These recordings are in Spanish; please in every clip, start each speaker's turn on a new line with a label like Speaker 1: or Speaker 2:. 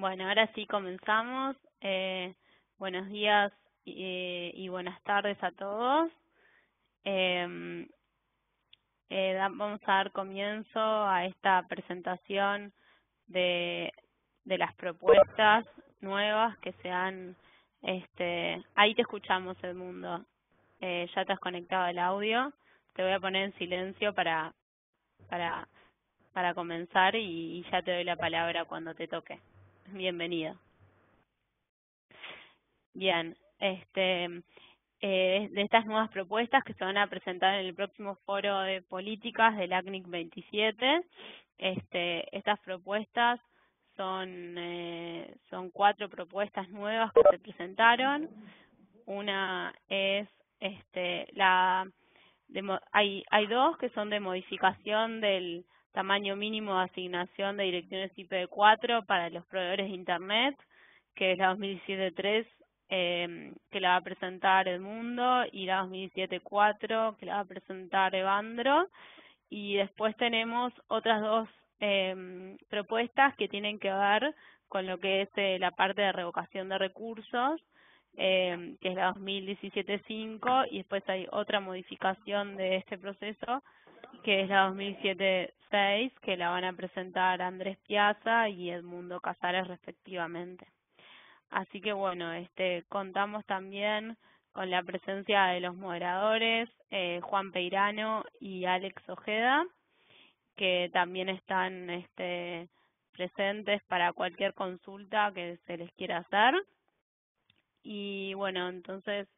Speaker 1: Bueno, ahora sí comenzamos. Eh, buenos días y, y, buenas tardes a todos. Eh, eh, vamos a dar comienzo a esta presentación de, de las propuestas nuevas que se han... Este, ahí te escuchamos, Edmundo. Eh, ya te has conectado el audio. Te voy a poner en silencio para, para, para comenzar y, y ya te doy la palabra cuando te toque. Bienvenido. Bien, este, eh, de estas nuevas propuestas que se van a presentar en el próximo foro de políticas del ACNIC 27. Este, estas propuestas son, eh, son cuatro propuestas nuevas que se presentaron. Una es este, la de, hay, hay dos que son de modificación del tamaño mínimo de asignación de direcciones IP4 para los proveedores de Internet, que es la 2017-3 eh, que la va a presentar Edmundo y la 2007-4 que la va a presentar Evandro. Y después tenemos otras dos eh, propuestas que tienen que ver con lo que es eh, la parte de revocación de recursos, eh, que es la 2017-5, y después hay otra modificación de este proceso, que es la 2007-6, que la van a presentar Andrés Piazza y Edmundo Casares respectivamente. Así que bueno, este contamos también con la presencia de los moderadores eh, Juan Peirano y Alex Ojeda, que también están este, presentes para cualquier consulta que se les quiera hacer. Y bueno, entonces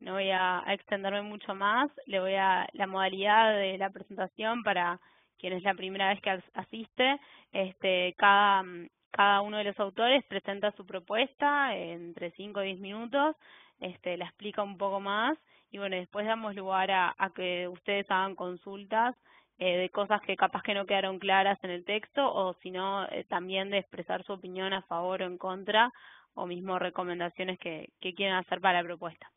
Speaker 1: no voy a, extenderme mucho más, le voy a la modalidad de la presentación para quien es la primera vez que asiste, este, cada cada uno de los autores presenta su propuesta entre 5 o 10 minutos, este, la explica un poco más y bueno, después damos lugar a, que ustedes hagan consultas eh, de cosas que capaz que no quedaron claras en el texto o sino eh, también de expresar su opinión a favor o en contra o mismo recomendaciones que, que quieran hacer para la propuesta.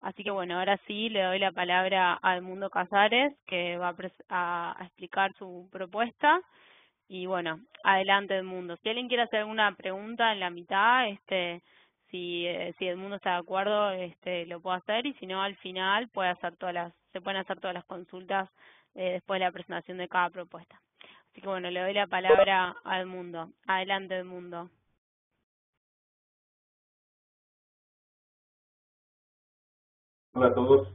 Speaker 1: Así que bueno, ahora sí le doy la palabra al Mundo Casares que va a, a explicar su propuesta. Y bueno, adelante Edmundo. Si alguien quiere hacer alguna pregunta en la mitad, este, si, eh, si Edmundo está de acuerdo, este, lo puedo hacer y si no, al final puede hacer todas las, se pueden hacer todas las consultas eh, después de la presentación de cada propuesta. Así que bueno, le doy la palabra a Edmundo. Adelante Edmundo.
Speaker 2: Hola a todos.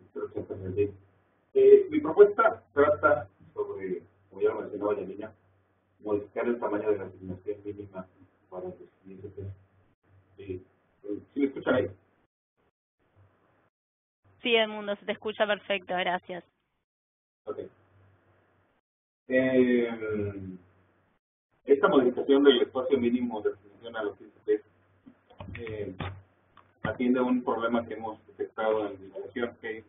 Speaker 2: Espero que estén bien. Eh, mi propuesta trata sobre como ya lo mencionaba Yanina, modificar el tamaño de la asignación mínima para los clientes. ¿Sí, ¿Sí me escuchan ahí?
Speaker 1: Sí, Edmundo, se te escucha perfecto, gracias.
Speaker 2: Ok. Eh, esta modificación del espacio mínimo de asignación a los ICP eh, atiende a un problema que hemos detectado en la región, que es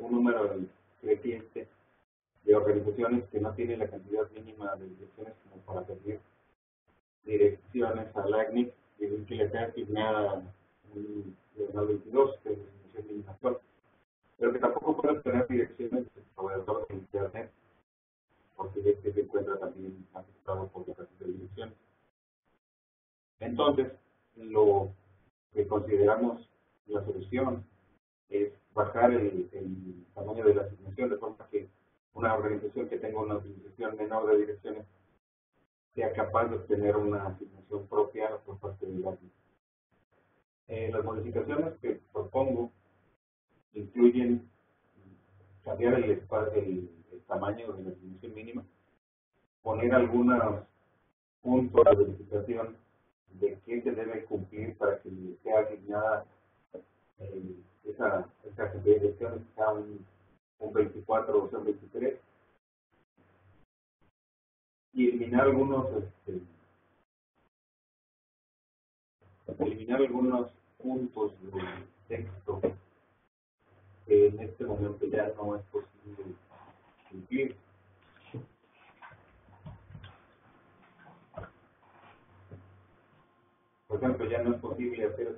Speaker 2: un número creciente de organizaciones que no tienen la cantidad mínima de direcciones como para pedir direcciones al ACNIC y que le sea asignada un 22, que es la definición mínima actual. Pero que tampoco pueden tener direcciones de proveedores de Internet, porque este se encuentra también afectado por la cantidad de direcciones. Entonces, lo que consideramos la solución es bajar el, tamaño de la asignación de forma que una organización que tenga una utilización menor de direcciones sea capaz de obtener una asignación propia por parte del ACNIC. Eh, las modificaciones que propongo incluyen cambiar el, el, el tamaño de la asignación mínima, poner algunos puntos de verificación de qué se debe cumplir para que sea asignada eh, esa, esa direcciones, sea un un 24 o un 23 y eliminar algunos este, eliminar algunos puntos de texto que en este momento ya no es posible cumplir. Por ejemplo, ya no es posible hacer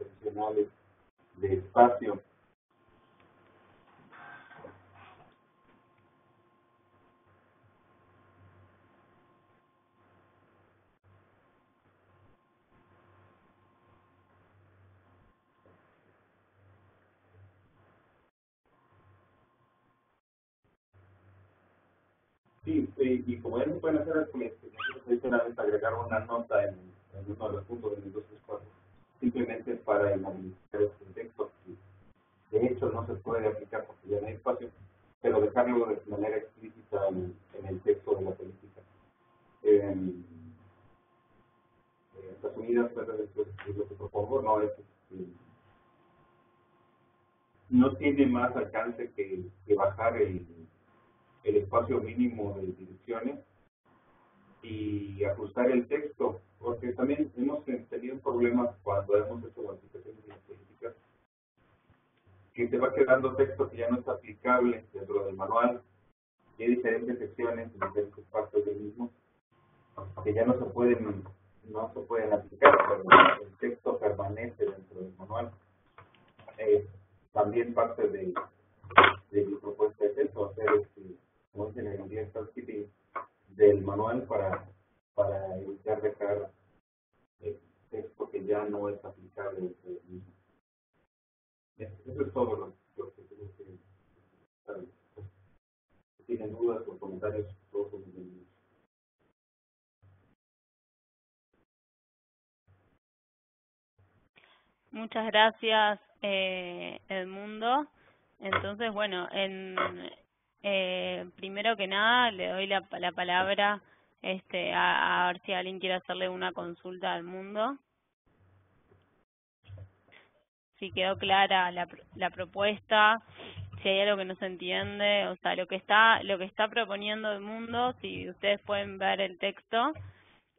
Speaker 2: excepcionales de espacio. Sí, y como ya no pueden hacer las ahorita vez agregar una nota en en, uno de los puntos del 234, simplemente para inhabilitar este texto, que de hecho no se puede aplicar porque ya no hay espacio, pero dejarlo de manera explícita en, en el texto de la política. Eh, Estados Unidas, pues, es lo que propongo, no es este, no tiene más alcance que, que bajar el, el espacio mínimo de direcciones y ajustar el texto, porque también hemos tenido problemas cuando hemos hecho modificaciones de las políticas, que se va quedando texto que ya no es aplicable dentro del manual, y hay diferentes secciones en diferentes partes del mismo, que ya no se pueden no se pueden aplicar, pero el texto permanece dentro del manual. Eh, también parte de, de mi propuesta es eso, hacer este, como dicen en el housekeeping del manual para, para evitar dejar el texto que ya no es aplicable mismo. Eso es todo lo, que tengo que saber. Si tienen dudas o comentarios, todos son bienvenidos.
Speaker 1: Muchas gracias, eh, Edmundo. Entonces, bueno, en, eh, primero que nada le doy la, la palabra este, a, ver si alguien quiere hacerle una consulta al mundo. Si quedó clara la, la propuesta, si hay algo que no se entiende, o sea, lo que está lo que está proponiendo el mundo, si ustedes pueden ver el texto,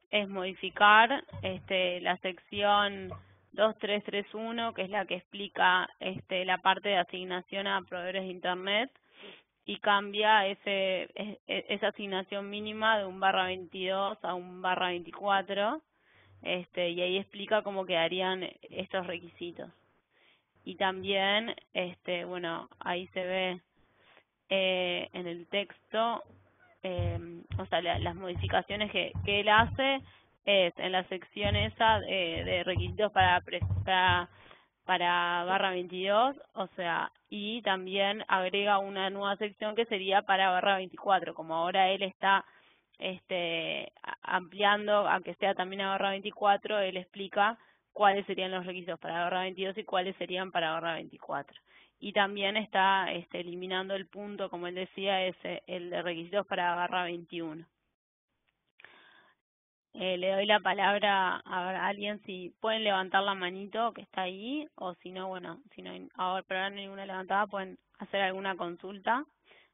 Speaker 1: es modificar este la sección 2331, que es la que explica este, la parte de asignación a proveedores de Internet, y cambia ese, e, esa asignación mínima de un barra 22 a un barra 24, este, y ahí explica cómo quedarían estos requisitos. Y también, este, bueno, ahí se ve eh, en el texto, eh, o sea, las modificaciones que, que él hace es en la sección esa de, de requisitos para, para, para barra 22, o sea, y también agrega una nueva sección que sería para barra 24, como ahora él está este ampliando, aunque sea también a barra 24, él explica cuáles serían los requisitos para barra 22 y cuáles serían para barra 24. Y también está este, eliminando el punto, como él decía, es el de requisitos para barra 21. Eh, le doy la palabra a alguien si pueden levantar la manito que está ahí o si no, bueno, si no ahora pero no hay ninguna levantada pueden hacer alguna consulta.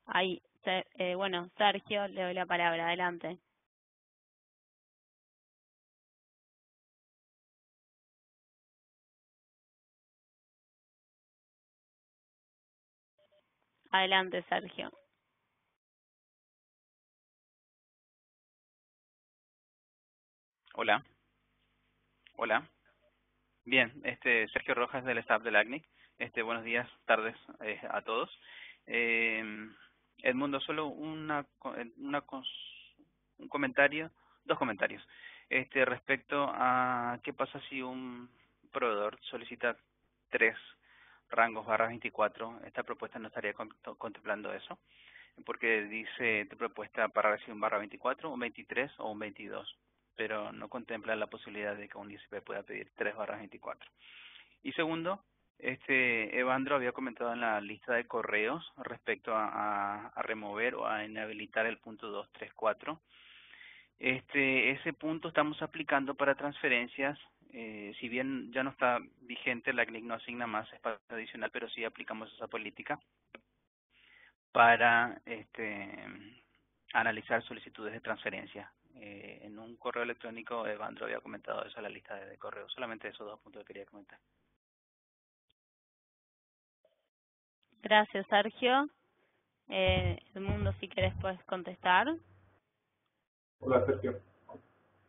Speaker 1: Ahí, eh, bueno, Sergio, le doy la palabra, adelante. Adelante, Sergio.
Speaker 3: Hola. Hola. Bien, este Sergio Rojas del staff del ACNIC. Este, buenos días, tardes eh, a todos. Eh, Edmundo, solo una, una un comentario, dos comentarios. Este, respecto a qué pasa si un proveedor solicita tres rangos barra 24, esta propuesta no estaría contemplando eso, porque dice tu propuesta para recibir un barra 24, un 23 o un 22 pero no contempla la posibilidad de que un ICP pueda pedir 3 barras 24. Y segundo, este Evandro había comentado en la lista de correos respecto a, a, remover o a inhabilitar el punto 234. Este, ese punto estamos aplicando para transferencias, eh, si bien ya no está vigente, la CNIC no asigna más espacio adicional, pero sí aplicamos esa política para este, analizar solicitudes de transferencia eh, en un correo electrónico Evandro había comentado eso a la lista de, correos. Solamente esos dos puntos que quería comentar.
Speaker 1: Gracias, Sergio. Eh, el mundo, si quieres, puedes contestar.
Speaker 2: Hola, Sergio.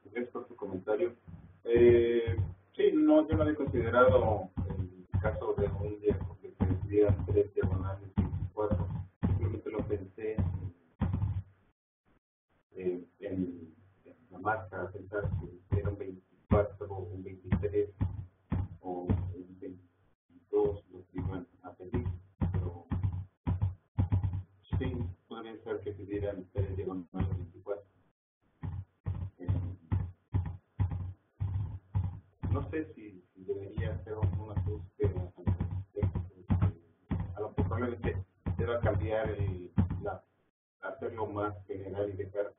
Speaker 2: Gracias por tu comentario. Eh, sí, no, yo no había considerado el caso de un día porque se decían tres diagonales y cuatro. Simplemente lo pensé eh, en la marca, pensar si era un 24 o un 23 o un 22 lo que iban a pedir, pero sí, podría ser que pidieran ustedes diagonal 24. Eh, no sé si, debería hacer un, ajuste a lo que probablemente deba cambiar el, la, hacerlo más general y dejar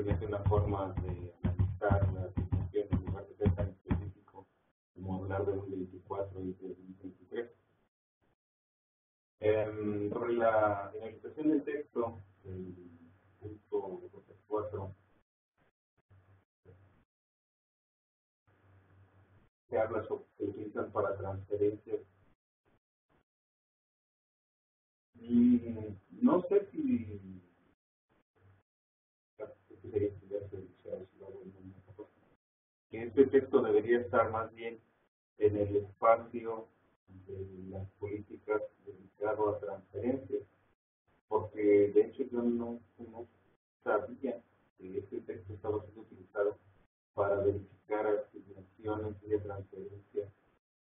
Speaker 2: simplemente una forma de analizar la situación en lugar de ser tan específico como hablar de un 24 y de un 23. Eh, sobre la finalización del texto, el punto 4, se habla sobre se utilizan para transferencias. Y no sé si que este texto debería estar más bien en el espacio de las políticas dedicado a transferencias, porque de hecho yo no, sabía que este texto estaba siendo utilizado para verificar asignaciones y de transferencia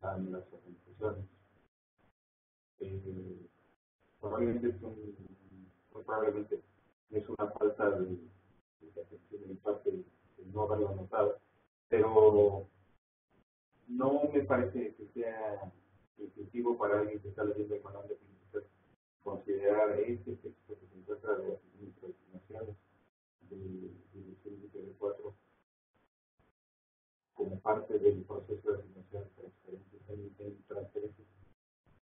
Speaker 2: a las organizaciones. Eh, probablemente es probablemente es una falta de, de de mi parte de no haberlo notado, pero no me parece que sea intuitivo para alguien que está leyendo economía política considerar este texto que se encuentra de asignaciones del índice de cuatro como parte del proceso de asignación de transferencias en, en transferencias.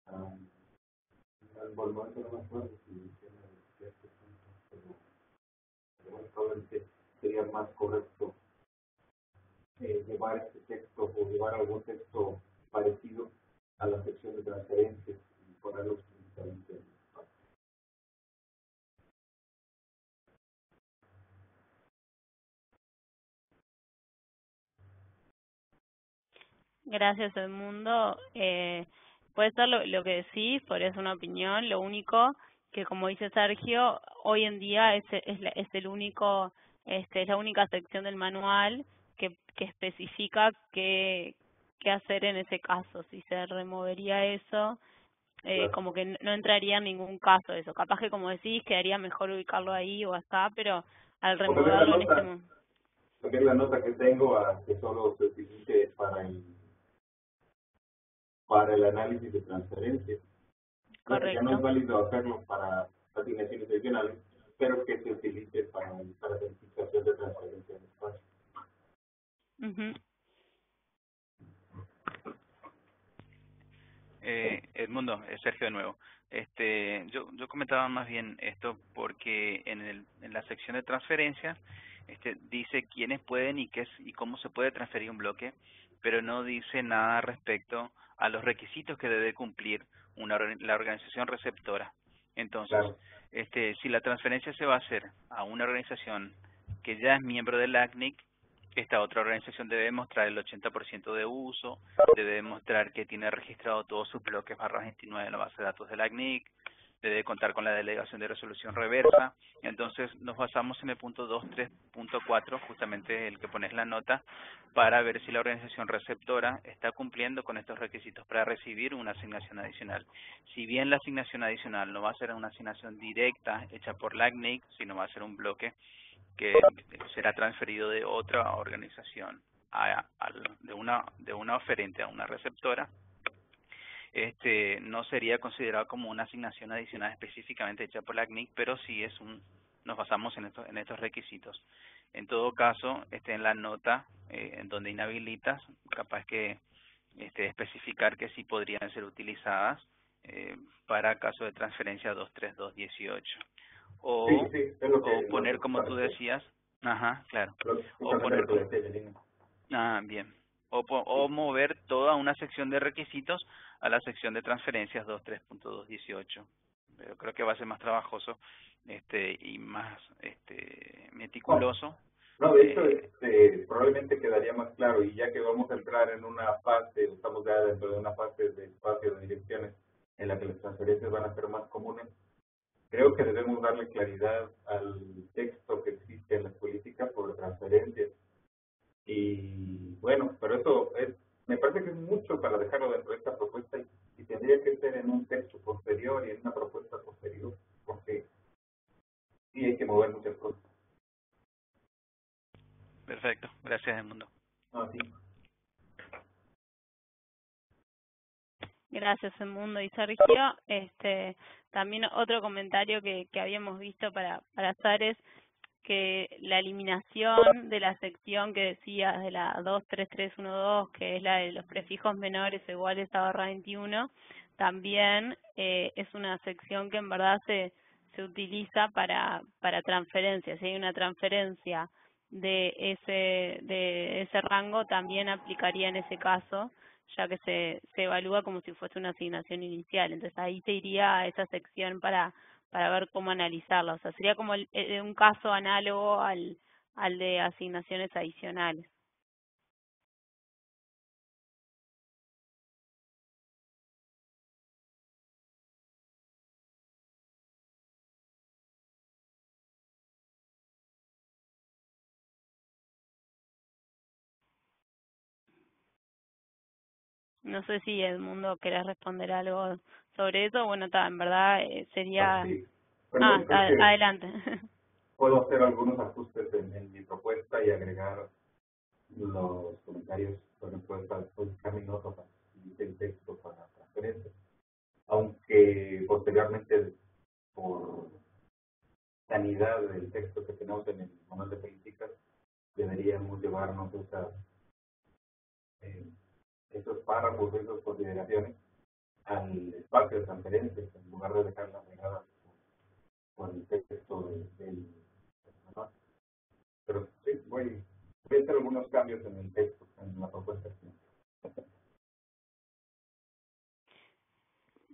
Speaker 2: Al momento no me acuerdo si menciona cierto punto, pero, pero bueno, probablemente sería más correcto eh, llevar este texto o llevar algún texto parecido a la sección de transferencias y ponerlos principalmente en.
Speaker 1: Gracias, Edmundo. Eh, puede ser lo, lo que decís, por eso una opinión. Lo único que, como dice Sergio, hoy en día es, es, la- es el único, este, es la única sección del manual que, que especifica qué, qué hacer en ese caso. Si se removería eso, eh,
Speaker 2: Claro.
Speaker 1: como que no entraría en ningún caso eso. Capaz que, como decís, quedaría mejor ubicarlo ahí o acá, pero al removerlo en este momento.
Speaker 2: Cambiar la nota que tengo a que solo se utilice para el para el análisis de transferencias. Claro, Ya no es
Speaker 1: Correcto.
Speaker 2: válido hacerlo para asignaciones adicionales, pero que se utilice para, para verificación de transferencias en espacio.
Speaker 1: Ujú.
Speaker 3: Eh, Edmundo, eh, Sergio de nuevo. Este, yo, yo comentaba más bien esto porque en, el, en la sección de transferencias este, dice quiénes pueden y qué es, y cómo se puede transferir un bloque, pero no dice nada respecto a los requisitos que debe cumplir una, la organización receptora. Entonces,
Speaker 2: Claro.
Speaker 3: este, si la transferencia se va a hacer a una organización que ya es miembro del ACNIC, esta otra organización debe demostrar el 80% de uso, debe demostrar que tiene registrado todos sus bloques barra 29 en la base de datos del ACNIC, debe contar con la delegación de resolución reversa. Entonces nos basamos en el punto 2.3.4, justamente el que pones la nota, para ver si la organización receptora está cumpliendo con estos requisitos para recibir una asignación adicional. Si bien la asignación adicional no va a ser una asignación directa hecha por la ACNIC, sino va a ser un bloque que será transferido de otra organización a, de una de una oferente a una receptora este no sería considerado como una asignación adicional específicamente hecha por la CNIC, pero sí es un nos basamos en estos en estos requisitos. En todo caso, este en la nota eh, en donde inhabilitas, capaz que este especificar que sí podrían ser utilizadas eh, para caso de transferencia 23218 o
Speaker 2: Sí, sí,
Speaker 3: o poner como tú decías, ajá, claro. O poner. Ah, bien. O, o mover toda una sección de requisitos a la sección de transferencias 2.3.218. Pero creo que va a ser más trabajoso este y más este meticuloso.
Speaker 2: No, de hecho,
Speaker 3: Eh,
Speaker 2: este, probablemente quedaría más claro y ya que vamos a entrar en una fase, estamos ya dentro de una fase de espacio de direcciones en la que las transferencias van a ser más comunes, creo que debemos darle claridad al texto que existe en las políticas sobre transferencias. Y bueno, pero eso es, me parece que es mucho para dejarlo dentro de esta propuesta y, y tendría que ser en un texto posterior y en una propuesta posterior, porque que mover muchas cosas.
Speaker 3: Perfecto, gracias Edmundo.
Speaker 2: Ah, sí.
Speaker 1: Gracias, Edmundo y Sergio. Este, también otro comentario que, que habíamos visto para, para hacer es que la eliminación de la sección que decías de la 23312, que es la de los prefijos menores iguales a barra 21, también eh, es una sección que en verdad se, se utiliza para, para transferencias. Si hay una transferencia de ese, de ese rango, también aplicaría en ese caso ya que se, se evalúa como si fuese una asignación inicial. Entonces ahí se iría a esa sección para, para ver cómo analizarla. O sea, sería como el, un caso análogo al, al de asignaciones adicionales. No sé si Edmundo querés responder algo sobre eso. Bueno, está, en verdad eh, sería... Ah, ah adelante.
Speaker 2: Puedo hacer algunos ajustes en, mi propuesta y agregar los comentarios, por ejemplo, buscar notas del texto para transferencia. Aunque posteriormente, por sanidad del texto que tenemos en el manual de políticas, deberíamos llevarnos esa... Eh, esos párrafos, esas consideraciones al espacio de transferencia, en lugar de dejarlas pegadas por el texto del, del. Pero sí, voy, voy a hacer algunos cambios en el texto, en la propuesta.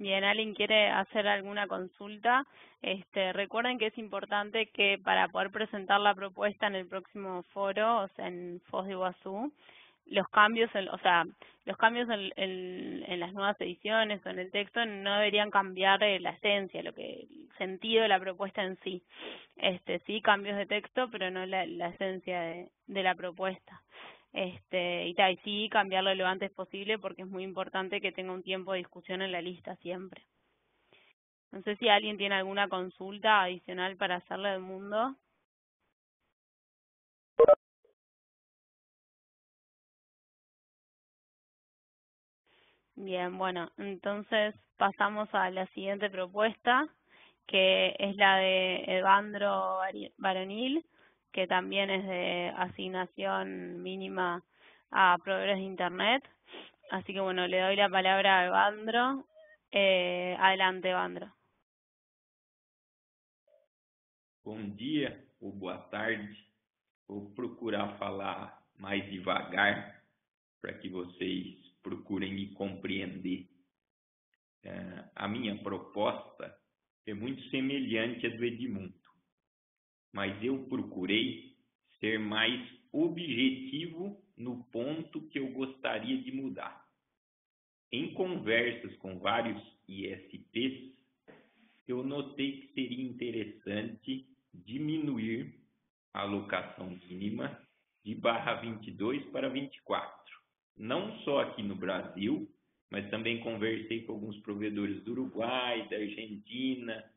Speaker 1: Bien, ¿alguien quiere hacer alguna consulta? Este, recuerden que es importante que para poder presentar la propuesta en el próximo foro, o sea, en FOS de Iguazú, los cambios, en, o sea, los cambios en, las nuevas ediciones o en el texto no deberían cambiar eh, la esencia, lo que el sentido de la propuesta en sí. Este, sí cambios de texto, pero no la, la esencia de, de la propuesta. Este, y, tal, y sí cambiarlo lo antes posible porque es muy importante que tenga un tiempo de discusión en la lista siempre. No sé si alguien tiene alguna consulta adicional para hacerle del mundo. Bien, bueno, entonces pasamos a la siguiente propuesta, que es la de Evandro Varonil, que también es de asignación mínima a proveedores de Internet. Así que bueno, le doy la palabra a Evandro. Eh, adelante, Evandro.
Speaker 4: Bom dia ou boa tarde. Vou procurar falar mais devagar para que vocês procurem me compreender. É, a minha proposta é muito semelhante à do Edmundo, mas eu procurei ser mais objetivo no ponto que eu gostaria de mudar. Em conversas com vários ISPs, eu notei que seria interessante diminuir a alocação mínima de barra 22 para 24 não só aqui no Brasil, mas também conversei com alguns provedores do Uruguai, da Argentina,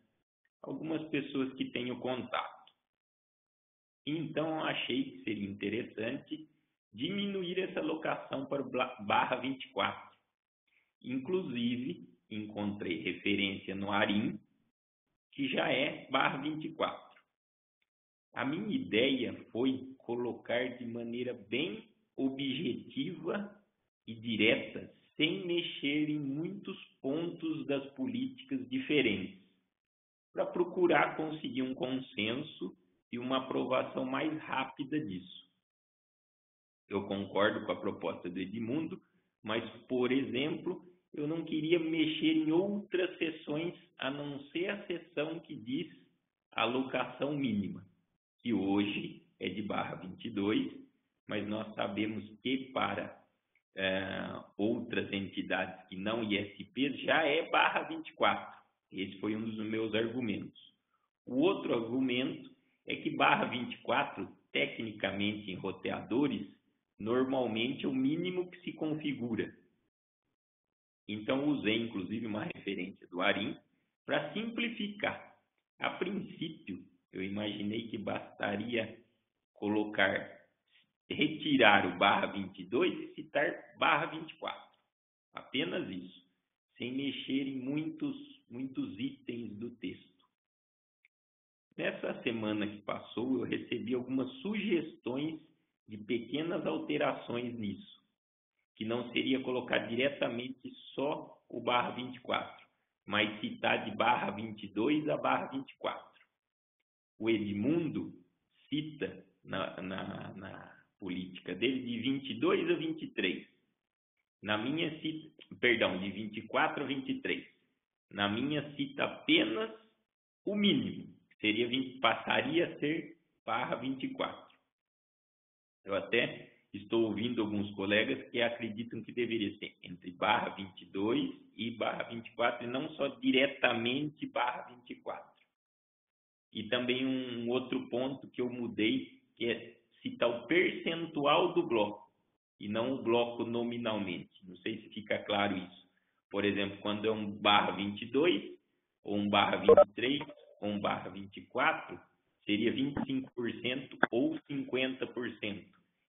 Speaker 4: algumas pessoas que tenho contato. Então, achei que seria interessante diminuir essa locação para barra 24. Inclusive, encontrei referência no ARIM, que já é barra 24. A minha ideia foi colocar de maneira bem objetiva e direta, sem mexer em muitos pontos das políticas diferentes, para procurar conseguir um consenso e uma aprovação mais rápida disso. Eu concordo com a proposta do Edmundo, mas, por exemplo, eu não queria mexer em outras sessões a não ser a sessão que diz alocação mínima, que hoje é de barra 22 mas nós sabemos que para é, outras entidades que não ISPs já é barra 24. Esse foi um dos meus argumentos. O outro argumento é que barra 24, tecnicamente em roteadores, normalmente é o mínimo que se configura. Então usei inclusive uma referência do ARIM para simplificar. A princípio, eu imaginei que bastaria colocar, retirar o barra 22 e citar barra 24. Apenas isso, sem mexer em muitos, muitos itens do texto. Nessa semana que passou, eu recebi algumas sugestões de pequenas alterações nisso, que não seria colocar diretamente só o barra 24, mas citar de barra 22 a barra 24. O Edmundo cita na, na, na política dele de 22 a 23. Na minha cita, perdão, de 24 a 23. Na minha cita apenas o mínimo, que seria 20, passaria a ser barra 24. Eu até estou ouvindo alguns colegas que acreditam que deveria ser entre barra 22 e barra 24 e não só diretamente barra 24. E também um outro ponto que eu mudei, que é citar o percentual do bloco e não o bloco nominalmente. Não sei se fica claro isso. Por exemplo, quando é um barra 22, ou um barra 23, ou um barra 24, seria 25% ou 50%,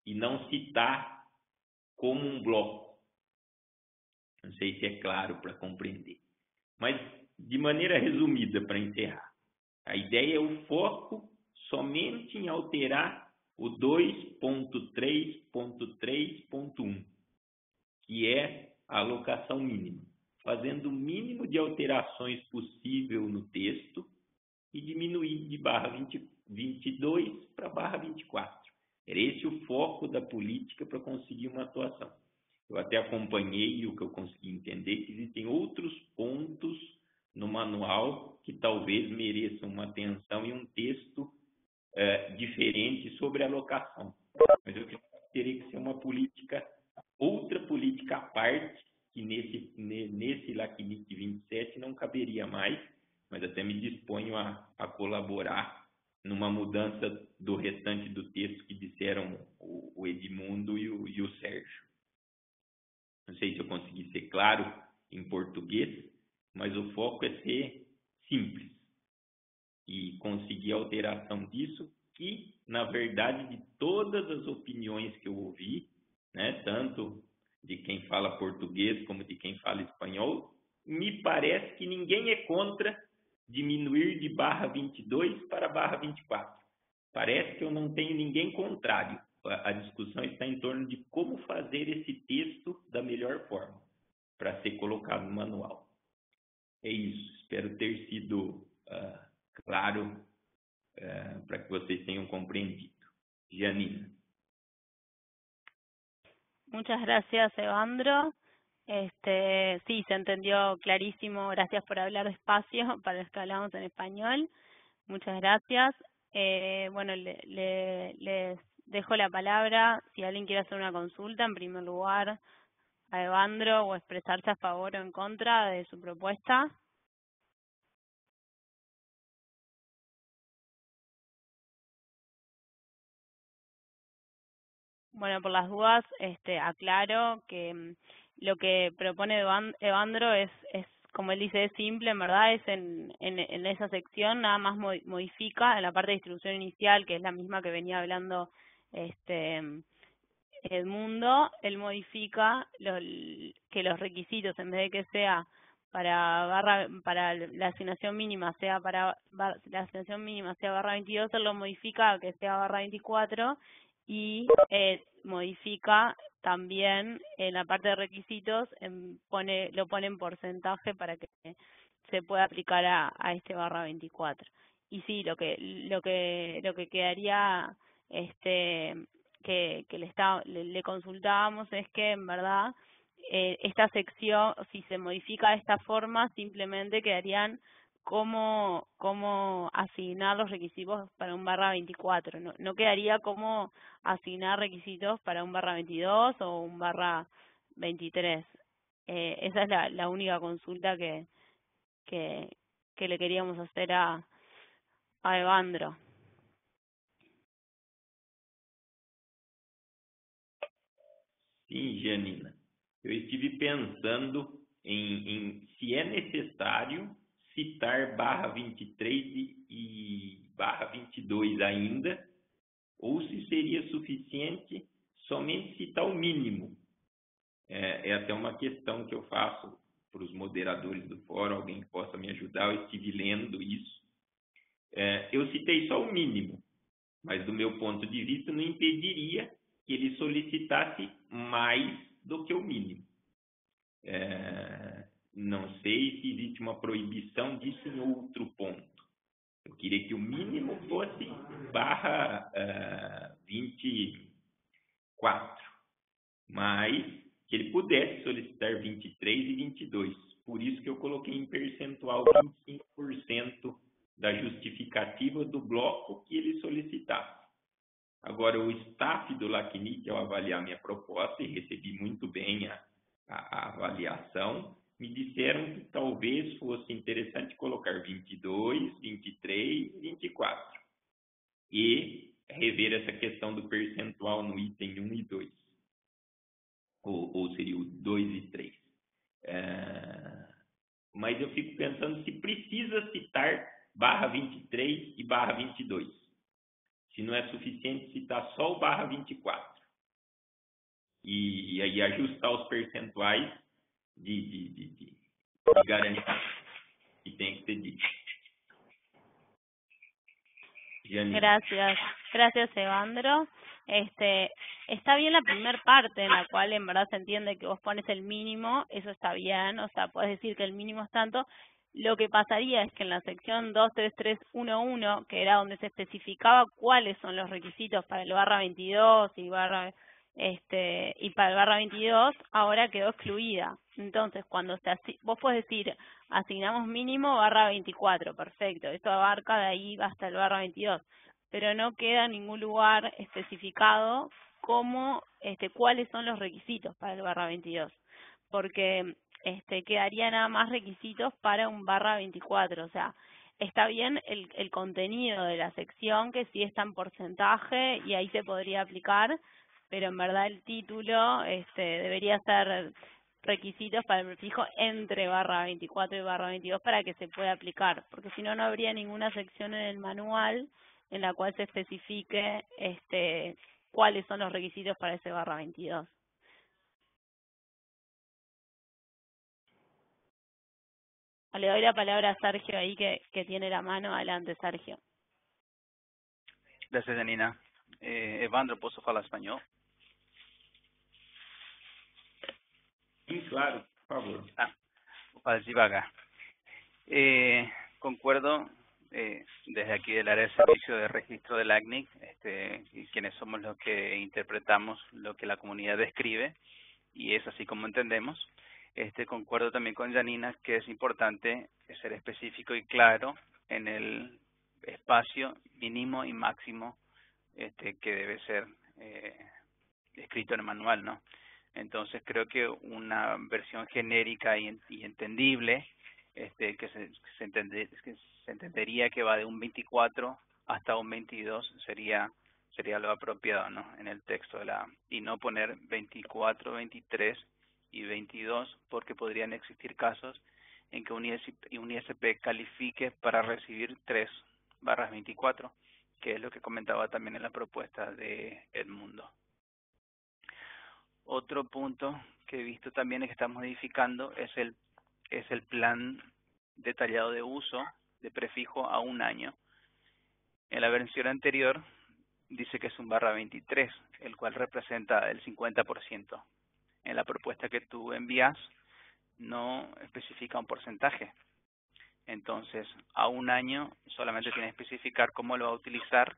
Speaker 4: e não citar como um bloco. Não sei se é claro para compreender. Mas, de maneira resumida, para encerrar, a ideia é o foco somente em alterar o 2.3.3.1, que é a alocação mínima, fazendo o mínimo de alterações possível no texto e diminuir de barra 20, 22 para barra 24. Era esse o foco da política para conseguir uma atuação. Eu até acompanhei o que eu consegui entender, que existem outros pontos no manual que talvez mereçam uma atenção e um texto é, diferente sobre alocação. Mas eu acredito que teria que ser uma política, outra política à parte, que nesse, nesse LACNIC 27 não caberia mais, mas até me disponho a, a colaborar numa mudança do restante do texto que disseram o, o Edmundo e o, e o Sérgio. Não sei se eu consegui ser claro em português, mas o foco é ser simples e conseguir a alteração disso, que, na verdade, de todas as opiniões que eu ouvi, né, tanto de quem fala português como de quem fala espanhol, me parece que ninguém é contra diminuir de barra 22 para barra 24. Parece que eu não tenho ninguém contrário. A discussão está em torno de como fazer esse texto da melhor forma para ser colocado no manual. É isso. Espero ter sido uh, claro para que vocês tenham compreendido. Janina.
Speaker 1: Muchas gracias, Evandro. Este, sí, se entendió clarísimo. Gracias por hablar despacio para los que hablamos en español. Muchas gracias. Eh, bueno, le, le, les dejo la palabra si alguien quiere hacer una consulta, en primer lugar, a Evandro o expresarse a favor o en contra de su propuesta. Bueno, por las dudas, este, aclaro que mm, lo que propone Evandro es, es como él dice, es simple, en verdad, es en, en, en esa sección, nada más modifica en la parte de distribución inicial, que es la misma que venía hablando este Edmundo, él modifica lo, que los requisitos, en vez de que sea para barra para la asignación mínima sea para la asignación mínima sea barra 22, él lo modifica a que sea barra 24 y eh, modifica también en la parte de requisitos en, pone lo pone en porcentaje para que se pueda aplicar a, a este barra 24 y sí lo que lo que lo que quedaría este que, le, está, le consultábamos es que en verdad eh, esta sección si se modifica de esta forma simplemente quedarían cómo, cómo asignar los requisitos para un barra 24. No, no quedaría cómo asignar requisitos para un barra 22 o un barra 23. Eh, esa es la, única consulta que, que, le queríamos hacer a, a Evandro.
Speaker 4: Sim, Janina. Eu estive pensando em, em se é necessário citar barra 23 e, barra 22 ainda, ou se seria suficiente somente citar o mínimo. É, é até uma questão que eu faço para os moderadores do fórum, alguém que possa me ajudar, eu estive lendo isso. É, eu citei só o mínimo, mas do meu ponto de vista não impediria que ele solicitasse mais do que o mínimo. É, não sei se existe uma proibição disso em outro ponto. Eu queria que o mínimo fosse barra uh, 24, mas que ele pudesse solicitar 23 e 22. Por isso que eu coloquei em percentual 25% da justificativa do bloco que ele solicitasse. Agora, o staff do LACNIC, ao avaliar minha proposta, e recebi muito bem a, a, a avaliação, me disseram que talvez fosse interessante colocar 22, 23 e 24. E rever essa questão do percentual no item 1 e 2. Ou, ou seria o 2 e 3. É... Mas eu fico pensando se precisa citar barra 23 e barra 22. Se não é suficiente citar só o barra 24. E, e aí ajustar os percentuais que.
Speaker 1: Gracias, gracias Evandro. Este, está bien la primera parte en la cual en verdad se entiende que vos pones el mínimo, eso está bien, o sea, puedes decir que el mínimo es tanto. Lo que pasaría es que en la sección 23311, que era donde se especificaba cuáles son los requisitos para el barra 22 y barra este y para el barra 22 ahora quedó excluida. Entonces, cuando se vos puedes decir asignamos mínimo barra 24, perfecto, esto abarca de ahí hasta el barra 22, pero no queda en ningún lugar especificado cómo este cuáles son los requisitos para el barra 22, porque este quedaría nada más requisitos para un barra 24, o sea, está bien el, el contenido de la sección que sí está en porcentaje y ahí se podría aplicar, pero en verdad el título este, debería ser requisitos para el prefijo entre barra 24 y barra 22 para que se pueda aplicar, porque si no, no habría ninguna sección en el manual en la cual se especifique este, cuáles son los requisitos para ese barra 22. Le doy la palabra a Sergio ahí que, que tiene la mano. Adelante, Sergio.
Speaker 3: Gracias, Janina. Eh, Evandro, ¿puedo hablar español?
Speaker 4: Sí, claro, por favor.
Speaker 3: Ah, devagar. Eh, concuerdo eh, desde aquí del área de servicio de registro del ACNIC, este, quienes somos los que interpretamos lo que la comunidad describe, y es así como entendemos. Este, concuerdo también con Janina que es importante ser específico y claro en el espacio mínimo y máximo este, que debe ser eh, escrito en el manual, ¿no? Entonces creo que una versión genérica y, entendible, este, que se entendería que va de un 24 hasta un 22 sería sería lo apropiado, ¿no? En el texto de la y no poner 24, 23 y 22 porque podrían existir casos en que un ISP, un ISP califique para recibir 3 barras 24, que es lo que comentaba también en la propuesta de Edmundo. Otro punto que he visto también es que estamos modificando es el, es el plan detallado de uso de prefijo a un año. En la versión anterior dice que es un barra 23, el cual representa el 50%. En la propuesta que tú envías no especifica un porcentaje. Entonces, a un año solamente tiene que especificar cómo lo va a utilizar,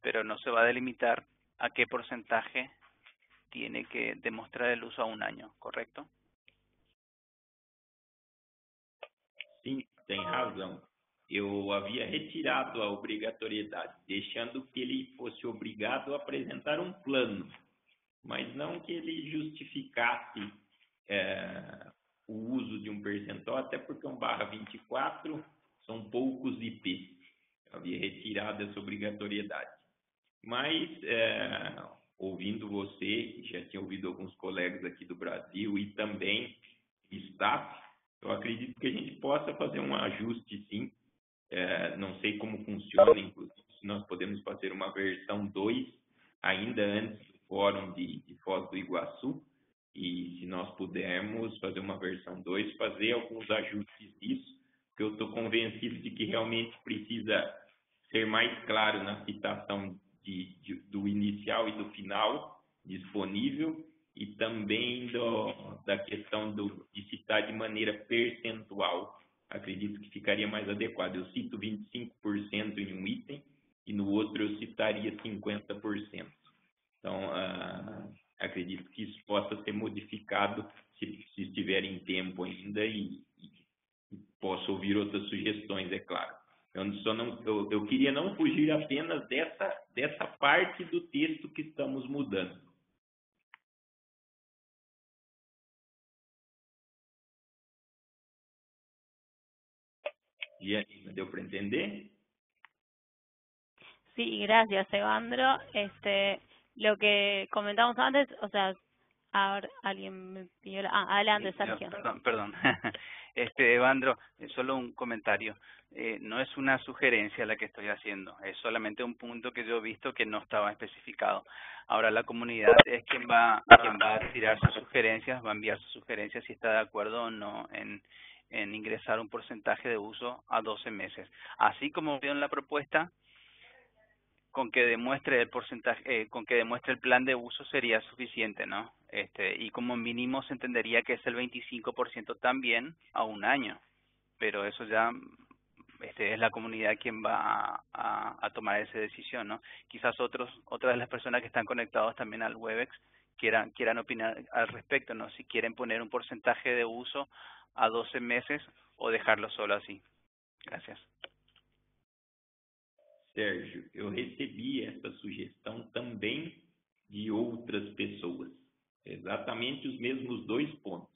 Speaker 3: pero no se va a delimitar a qué porcentaje tiene que demostrar el uso a un año, ¿correcto?
Speaker 4: Sim, tem razão. Eu havia retirado a obrigatoriedade, deixando que ele fosse obrigado a apresentar um plano, mas não que ele justificasse é, o uso de um percentual, até porque um barra 24 são poucos IPs. Eu havia retirado essa obrigatoriedade. Mas é, ouvindo você, já tinha ouvido alguns colegas aqui do Brasil e também staff, eu acredito que a gente possa fazer um ajuste sim. É, não sei como funciona, inclusive, 2, ainda antes do Fórum de, de Foz do Iguaçu, e se nós pudermos fazer uma versão 2, fazer alguns ajustes disso, porque eu estou convencido de que realmente precisa ser mais claro na citação de, de, do inicial e do final disponível e também do, da questão do, de citar de maneira percentual. Acredito que ficaria mais adequado. Eu cito 25% em um item e no outro eu citaria 50%. Então, uh, acredito que isso possa ser modificado se, se estiver em tempo ainda e, e, posso ouvir outras sugestões, é claro. Eu, só não, eu, eu queria não fugir apenas dessa, dessa parte do texto que estamos mudando. Gianina, ¿deu para entender?
Speaker 1: Sí, gracias, Evandro. Este, lo que comentamos antes, o sea, ahora alguien me pidió la... Ah, adelante, Sergio.
Speaker 3: perdón, perdón. este, Evandro, eh, solo un comentario. Eh, no es una sugerencia la que estoy haciendo, es solamente un punto que yo he visto que no estaba especificado. Ahora la comunidad es quien va, quien va a tirar sus sugerencias, va a enviar sus sugerencias si está de acuerdo o no en, en ingresar un porcentaje de uso a 12 meses. Así como veo en la propuesta, con que demuestre el porcentaje, eh, con que demuestre el plan de uso sería suficiente, ¿no? Este, y como mínimo se entendería que es el 25% también a un año, pero eso ya este, es la comunidad quien va a, a, tomar esa decisión, ¿no? Quizás otros, otras de las personas que están conectados también al Webex quieran, quieran opinar al respecto, ¿no? Si quieren poner un porcentaje de uso a 12 meses o dejarlo solo así. Gracias.
Speaker 4: Sérgio, eu recebi essa sugestão também de outras pessoas. Exatamente os mesmos dois pontos.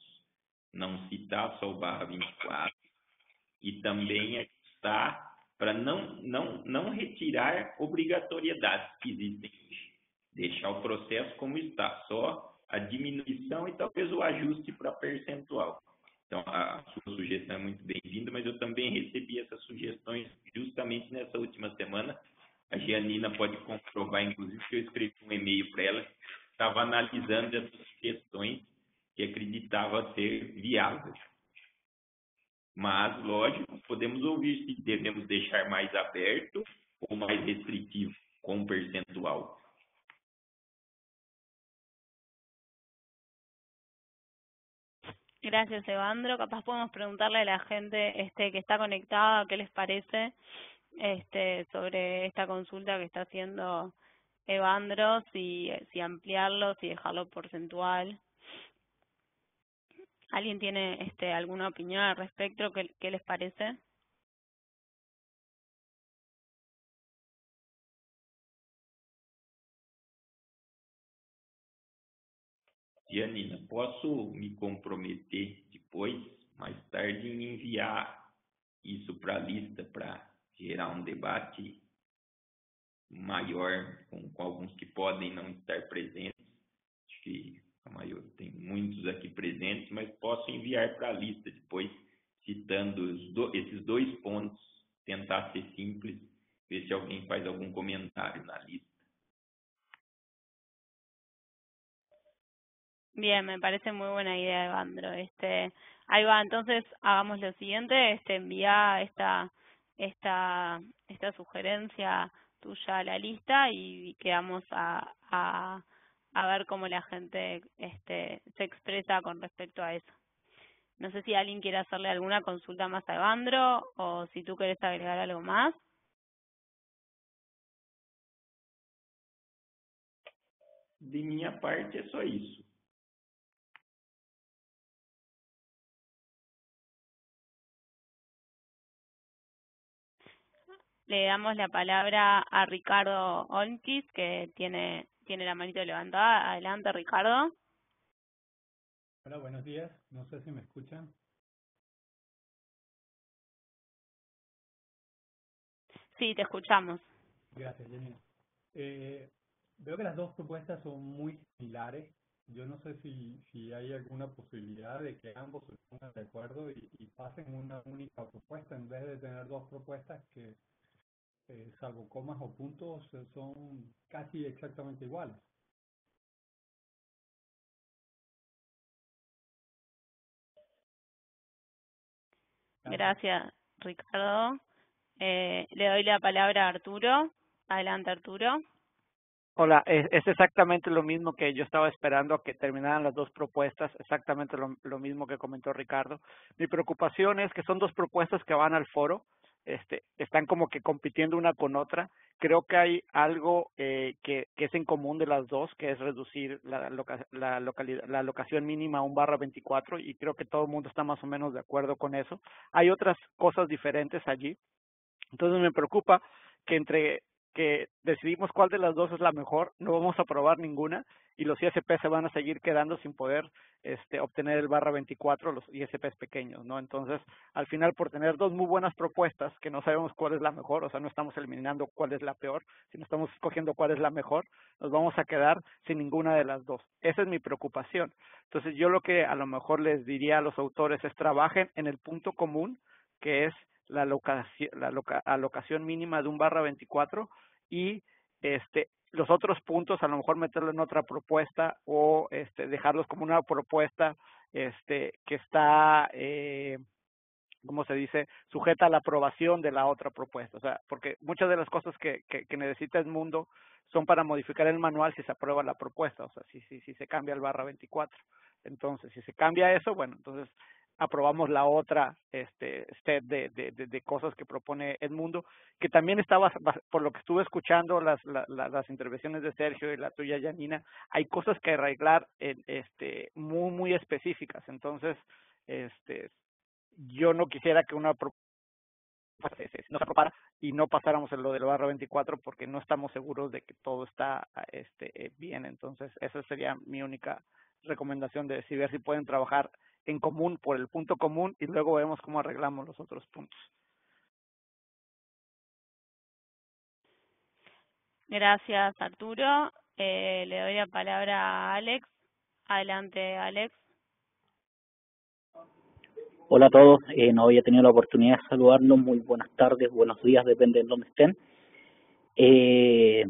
Speaker 4: Não citar só o barra 24 e também está para não, não, não retirar obrigatoriedades que existem hoje. Deixar o processo como está, só a diminuição e talvez o ajuste para percentual. Então, a sua sugestão é muito bem-vinda, mas eu também recebi essas sugestões justamente nessa última semana. A Pode comprovar, inclusive, que eu escrevi um e-mail para ela, estava analisando essas questões que acreditava ser viáveis. Mas, lógico, podemos ouvir se devemos deixar mais aberto ou mais restritivo com percentual.
Speaker 1: Gracias, Evandro. Capaz podemos preguntarle a la gente este que está conectada qué les parece este sobre esta consulta que está haciendo Evandro, si, si ampliarlo, si dejarlo porcentual. ¿Alguien tiene este alguna opinión al respecto? ¿Qué, qué les parece?
Speaker 4: Janina, posso me comprometer depois, mais tarde, em enviar isso para a lista para gerar um debate maior com, com, alguns que podem não estar presentes. Acho que a maior, tem muitos aqui presentes, mas posso enviar para a lista depois, citando do, esses dois pontos, tentar ser simples, ver se alguém faz algum comentário na lista.
Speaker 1: Bien, me parece muy buena idea, Evandro. Este, ahí va, entonces hagamos lo siguiente, este, envía esta, esta, esta sugerencia tuya a la lista y quedamos a, a, a ver cómo la gente este, se expresa con respecto a eso. No sé si alguien quiere hacerle alguna consulta más a Evandro o si tú quieres agregar algo más.
Speaker 4: De minha parte é só isso.
Speaker 1: Le damos la palabra a Ricardo Olmquist, que tiene, tiene la manito levantada. Adelante, Ricardo.
Speaker 5: Hola, buenos días. No sé si me escuchan.
Speaker 1: Sí, te escuchamos.
Speaker 5: Gracias, Jenny. Eh, veo que las dos propuestas son muy similares. Yo no sé si, si hay alguna posibilidad de que ambos se pongan de acuerdo y, y pasen una única propuesta en vez de tener dos propuestas que eh, salvo comas o puntos, eh, son casi exactamente iguales.
Speaker 1: Gracias, Ricardo. Eh, le doy la palabra a Arturo. Adelante, Arturo.
Speaker 6: Hola, es, es, exactamente lo mismo que yo estaba esperando a que terminaran las dos propuestas, exactamente lo, lo, mismo que comentó Ricardo. Mi preocupación es que son dos propuestas que van al foro, este, están como que compitiendo una con otra. Creo que hay algo eh, que, que es en común de las dos, que es reducir la, la, localidad, la locación mínima a un barra 24 y creo que todo el mundo está más o menos de acuerdo con eso. Hay otras cosas diferentes allí. Entonces me preocupa que entre que decidimos cuál de las dos es la mejor, no vamos a probar ninguna y los ISP se van a seguir quedando sin poder este, obtener el barra 24, los ISPs pequeños, ¿no? Entonces, al final, por tener dos muy buenas propuestas, que no sabemos cuál es la mejor, o sea, no estamos eliminando cuál es la peor, sino estamos escogiendo cuál es la mejor, nos vamos a quedar sin ninguna de las dos. Esa es mi preocupación. Entonces, yo lo que a lo mejor les diría a los autores es trabajen en el punto común, que es la, locación, la loca, alocación mínima de un barra 24 y este los otros puntos a lo mejor meterlo en otra propuesta o este dejarlos como una propuesta este que está eh, como se dice sujeta a la aprobación de la otra propuesta. O sea porque muchas de las cosas que, que, que necesita el mundo son para modificar el manual si se aprueba la propuesta. O sea si si si se cambia el barra 24 entonces si se cambia eso bueno entonces aprobamos la otra este set de, de, de, cosas que propone Edmundo, que también estaba, por lo que estuve escuchando las, la, las intervenciones de Sergio y la tuya, Janina, hay cosas que arreglar este muy, muy específicas. Entonces, este yo no quisiera que una no se aprobara y no pasáramos en lo del barra 24 porque no estamos seguros de que todo está este bien. Entonces, esa sería mi única recomendación de decir, ver si pueden trabajar en común por el punto común y luego vemos cómo arreglamos los otros puntos.
Speaker 1: Gracias, Arturo. Eh, le doy la palabra a Alex. Adelante, Alex.
Speaker 7: Hola a todos, eh, no había tenido la oportunidad de saludarlos. Muy buenas tardes, buenos días, depende de dónde estén. Eh,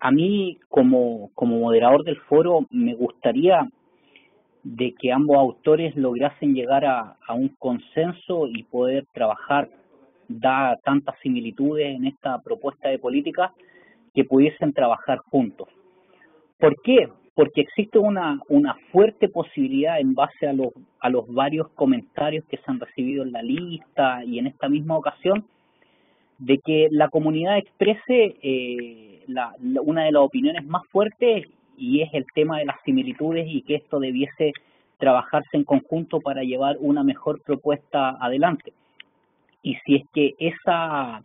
Speaker 7: a mí, como, como moderador del foro, me gustaría de que ambos autores lograsen llegar a, un consenso y poder trabajar, da tantas similitudes en esta propuesta de política, que pudiesen trabajar juntos. ¿Por qué? Porque existe una, una fuerte posibilidad en base a los, a los varios comentarios que se han recibido en la lista y en esta misma ocasión, de que la comunidad exprese eh, la, una de las opiniones más fuertes y es el tema de las similitudes y que esto debiese trabajarse en conjunto para llevar una mejor propuesta adelante. Y si es que esa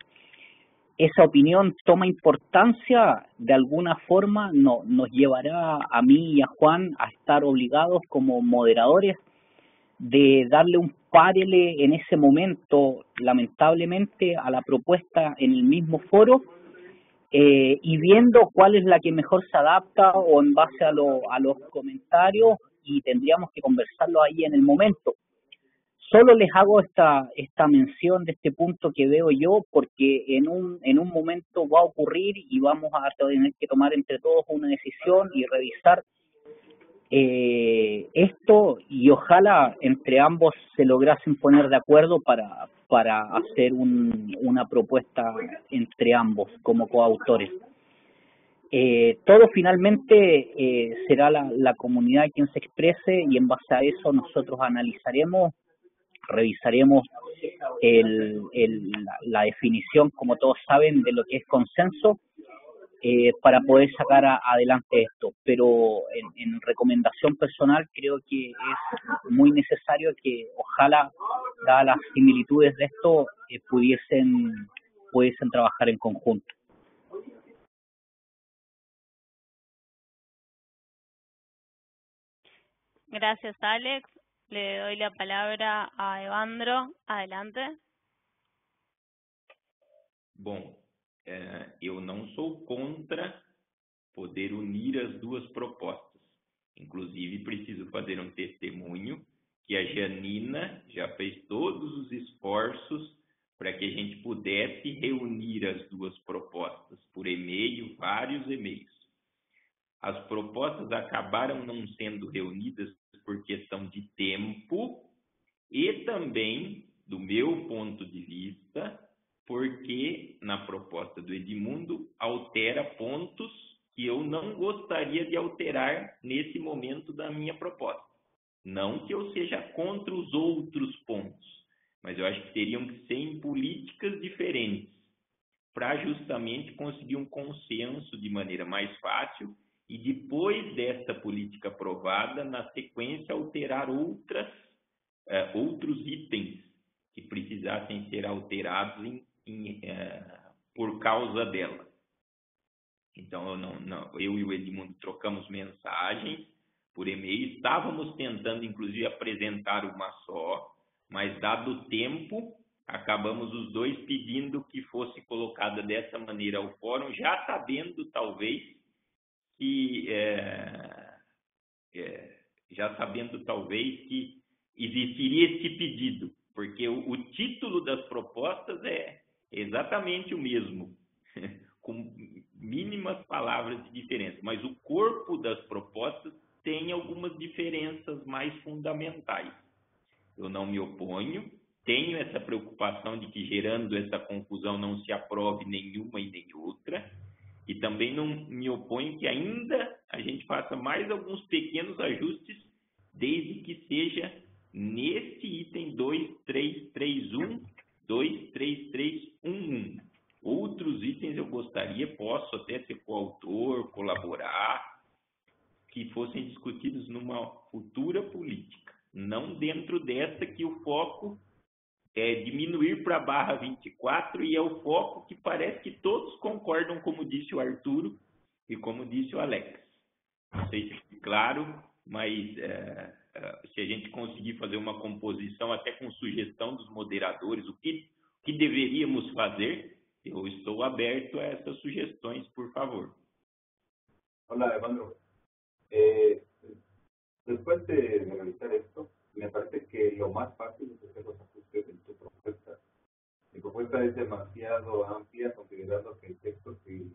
Speaker 7: esa opinión toma importancia, de alguna forma no, nos llevará a mí y a Juan a estar obligados como moderadores de darle un párele en ese momento, lamentablemente, a la propuesta en el mismo foro eh, y viendo cuál es la que mejor se adapta o en base a, lo, a los comentarios y tendríamos que conversarlo ahí en el momento. Solo les hago esta, esta mención de este punto que veo yo porque en un, en un momento va a ocurrir y vamos a tener que tomar entre todos una decisión y revisar eh, esto y ojalá entre ambos se lograsen poner de acuerdo para, para hacer un, una propuesta entre ambos como coautores. Eh, todo finalmente eh, será la, comunidad quien se exprese y en base a eso nosotros analizaremos revisaremos el, la, definición, como todos saben, de lo que es consenso eh, para poder sacar a, adelante esto. Pero en, en, recomendación personal creo que es muy necesario que ojalá, dadas las similitudes de esto, eh, pudiesen, pudiesen trabajar en conjunto.
Speaker 1: Gracias, Alex. Le doy la palabra a Evandro. Adelante.
Speaker 4: Bom, eu não sou contra poder unir as duas propostas. Inclusive, preciso fazer um testemunho que a Janina já fez todos os esforços para que a gente pudesse reunir as duas propostas por e-mail, vários e-mails. As propostas acabaram não sendo reunidas por questão de tempo e também, do meu ponto de vista, porque na proposta do Edmundo altera pontos que eu não gostaria de alterar nesse momento da minha proposta. Não que eu seja contra os outros pontos, mas eu acho que teriam que ser em políticas diferentes, para justamente conseguir um consenso de maneira mais fácil e depois desta política aprovada, na sequência, alterar outras, uh, outros itens que precisassem ser alterados em, em, uh, por causa dela. Então, eu, não, não, eu e o Edmundo trocamos mensagens por e-mail, estávamos tentando, inclusive, apresentar uma só, mas, dado o tempo, acabamos os dois pedindo que fosse colocada dessa maneira ao fórum, já sabendo, talvez, que. É, é, já sabendo, talvez, que existiria esse pedido, porque o, o título das propostas é exatamente o mesmo, com mínimas palavras de diferença, mas o corpo das propostas tem algumas diferenças mais fundamentais. Eu não me oponho, tenho essa preocupação de que gerando essa confusão não se aprove nenhuma e nem outra, e também não me oponho que ainda a gente faça mais alguns pequenos ajustes, desde que seja nesse item 2331, 23311. Outros itens eu gostaria, posso até ser coautor, colaborar, que fossem discutidos numa futura política, não dentro dessa que o foco é diminuir para a barra 24 e é o foco que parece que todos concordam, como disse o Arturo e como disse o Alex. Não sei se é claro, mas é, se a gente conseguir fazer uma composição até com sugestão dos moderadores, o que, o que deveríamos fazer, eu estou aberto a essas sugestões, por favor.
Speaker 2: Olá, Evandro. Eh, después de realizar esto, me parece que lo más fácil es hacer los ajustes en tu propuesta. Mi propuesta es demasiado amplia, considerando que el texto que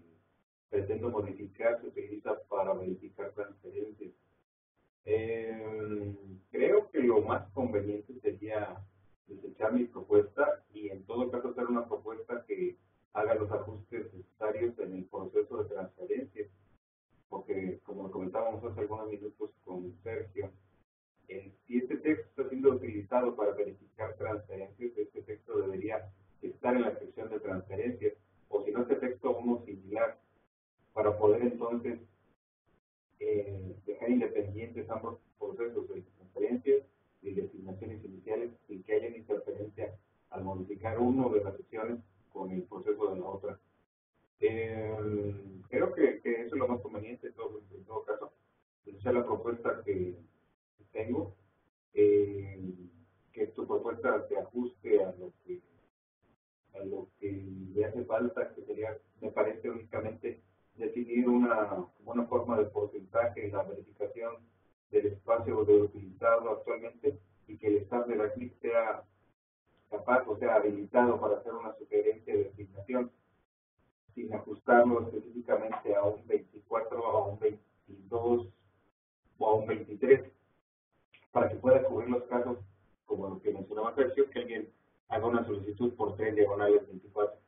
Speaker 2: pretendo modificar se utiliza para verificar transferencias. Eh, creo que lo más conveniente sería desechar mi propuesta y en todo caso hacer una propuesta que haga los ajustes necesarios en el proceso de transferencia. Porque como lo comentábamos hace algunos minutos con Sergio, si este texto está siendo utilizado para verificar transferencias, este texto debería estar en la sección de transferencias, o si no, este texto uno similar, para poder entonces eh, dejar independientes ambos procesos de transferencias y designaciones iniciales sin que haya interferencia al modificar uno de las secciones con el proceso de la otra. Eh, creo que, que, eso es lo más conveniente en todo, en todo caso. Esa es la propuesta que tengo. Eh, que tu propuesta se ajuste a lo que a lo que le hace falta, que sería, me parece únicamente definir una, una forma de porcentaje en la verificación del espacio de utilizado actualmente y que el estado de la CLIC sea capaz o sea habilitado para hacer una sugerencia de asignación sin ajustarlo específicamente a un 24, a un 22 o a un 23, para que pueda cubrir los casos, como lo que mencionaba Sergio, que alguien haga una solicitud por tres diagonales 24.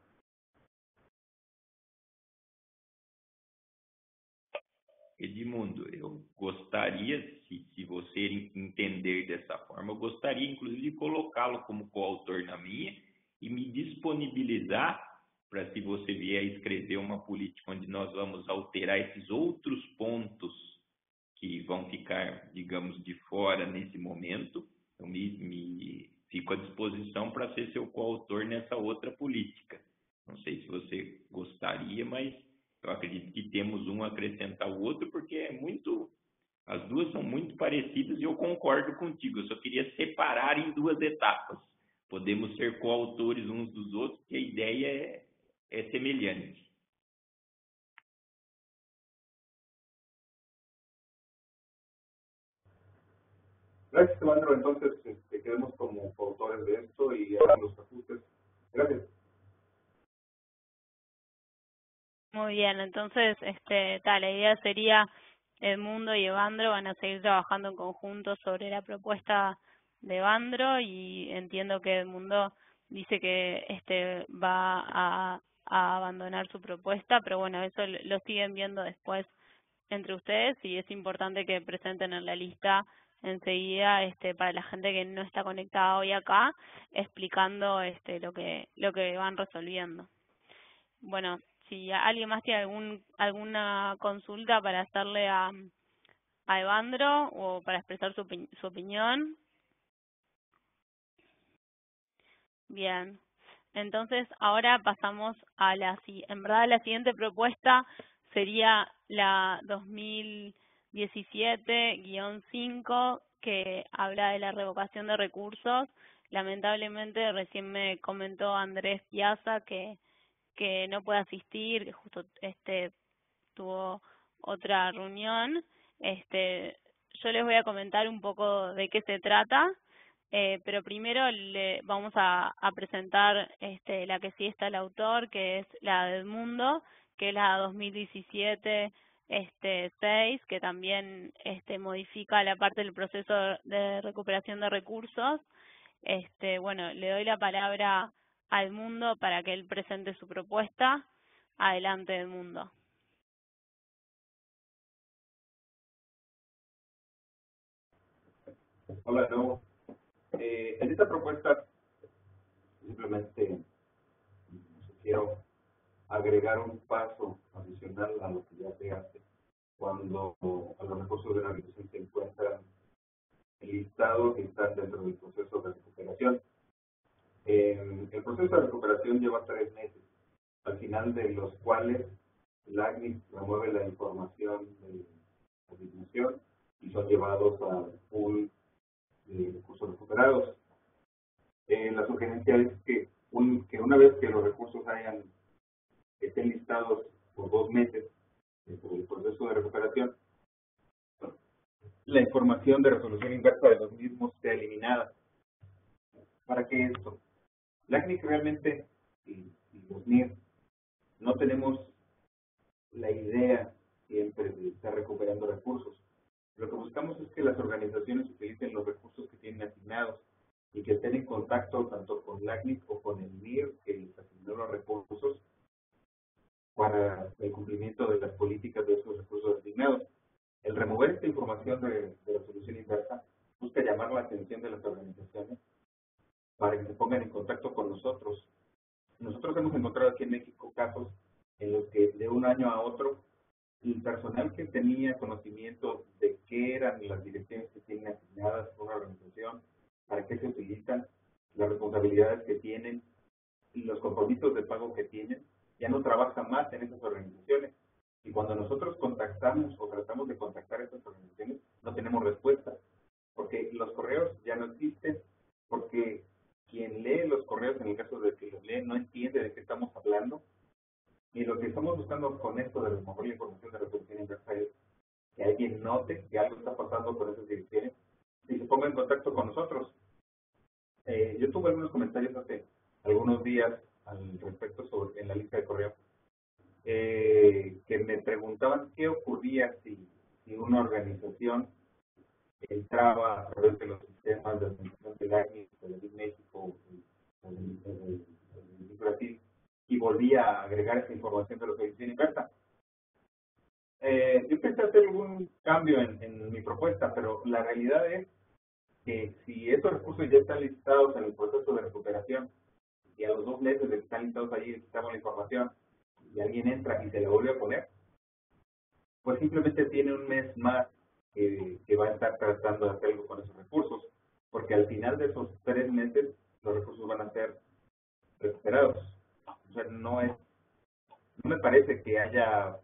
Speaker 4: Edmundo, eu gostaria, se, se você entender dessa forma, eu gostaria inclusive de colocá-lo como coautor na minha e me disponibilizar para se você vier escrever uma política onde nós vamos alterar esses outros pontos que vão ficar, digamos, de fora nesse momento, eu me, me fico à disposição para ser seu coautor nessa outra política. Não sei se você gostaria, mas eu acredito que temos um a acrescentar o outro, porque é muito. As duas são muito parecidas e eu concordo contigo. Eu só queria separar em duas etapas. Podemos ser coautores uns dos outros, porque a ideia é es semelhante.
Speaker 2: Gracias, Evandro. Entonces, este, quedemos como autores de esto y hagamos los ajustes Gracias.
Speaker 1: Muy bien, entonces, este, la idea sería Edmundo y Evandro van a seguir trabajando en conjunto sobre la propuesta de Evandro y entiendo que Edmundo dice que este va a, a abandonar su propuesta, pero bueno, eso lo siguen viendo después entre ustedes y es importante que presenten en la lista enseguida este para la gente que no está conectada hoy acá explicando este lo que lo que van resolviendo. Bueno, si alguien más tiene algún alguna consulta para hacerle a Evandro o para expresar su, su opinión. Bien. Entonces, ahora pasamos a la en verdad la siguiente propuesta sería la 2017-5 que habla de la revocación de recursos. Lamentablemente recién me comentó Andrés Piazza que que no puede asistir, que justo este tuvo otra reunión. Este, yo les voy a comentar un poco de qué se trata eh, pero primero le vamos a, presentar este, la que sí está el autor, que es la del mundo, que es la 2017 este 6, que también este modifica la parte del proceso de recuperación de recursos. Este, bueno, le doy la palabra al mundo para que él presente su propuesta. Adelante del mundo.
Speaker 2: Hola, no. Eh, en esta propuesta simplemente quiero agregar un paso adicional a lo que ya hace cuando a los recursos de la organización se encuentran listados y están dentro del proceso de recuperación. Eh, el proceso de recuperación lleva tres meses, al final de los cuales el ACNIC remueve la información de asignación y son llevados al pool de recursos recuperados. Eh, la sugerencia es que una vez que los recursos hayan estén listados por dos meses dentro del proceso de recuperación, la información de resolución inversa de los mismos sea eliminada. ¿Para qué esto? La CNIC realmente y, y los NIR no tenemos la idea siempre de estar recuperando recursos. Lo que buscamos es que las organizaciones utilicen los recursos que tienen asignados y que estén en contacto tanto con LACNIC o con el MIR que les asignó los recursos para el cumplimiento de las políticas de esos recursos asignados. El remover esta información de, de resolución inversa busca llamar la atención de las organizaciones para que se pongan en contacto con nosotros. Nosotros hemos encontrado aquí en México casos en los que de un año a otro el personal que tenía conocimiento de qué eran las direcciones que tienen asignadas por una organización, para qué se utilizan, las responsabilidades que tienen y los compromisos de pago que tienen, ya no trabaja más en esas organizaciones. Y cuando nosotros contactamos o tratamos de contactar a esas organizaciones, no tenemos respuesta, porque los correos ya no existen, porque quien lee los correos, en el caso de que los lee, no entiende de qué estamos hablando, y lo que estamos buscando con esto de remover la información de resolución inversa es que alguien note que algo está pasando con esas direcciones y se ponga en contacto con nosotros. Eh, yo tuve algunos comentarios hace algunos días al respecto sobre en la lista de correo eh, que me preguntaban qué ocurría si una organización entraba a través de los sistemas de administración ACNI, de México, de, de Brasil, y volví a agregar esa información de lo que dice inversa. Eh, yo pensé hacer algún cambio en, en, mi propuesta, pero la realidad es que si esos recursos ya están listados en el proceso de recuperación y a los dos meses de que están listados allí necesitamos la información y alguien entra y se la vuelve a poner, pues simplemente tiene un mes más que, va a estar tratando de hacer algo con esos recursos, porque al final de esos tres meses los recursos van a ser recuperados. O sea, no es, no me parece que haya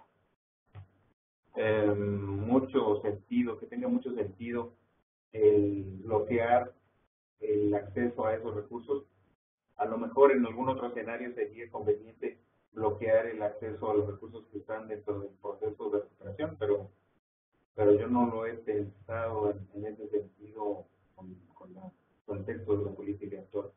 Speaker 2: eh, mucho sentido, que tenga mucho sentido el bloquear el acceso a esos recursos. A lo mejor en algún otro escenario sería conveniente bloquear el acceso a los recursos que están dentro del proceso de recuperación, pero pero yo no lo he pensado en, ese sentido con, el texto de la política actual.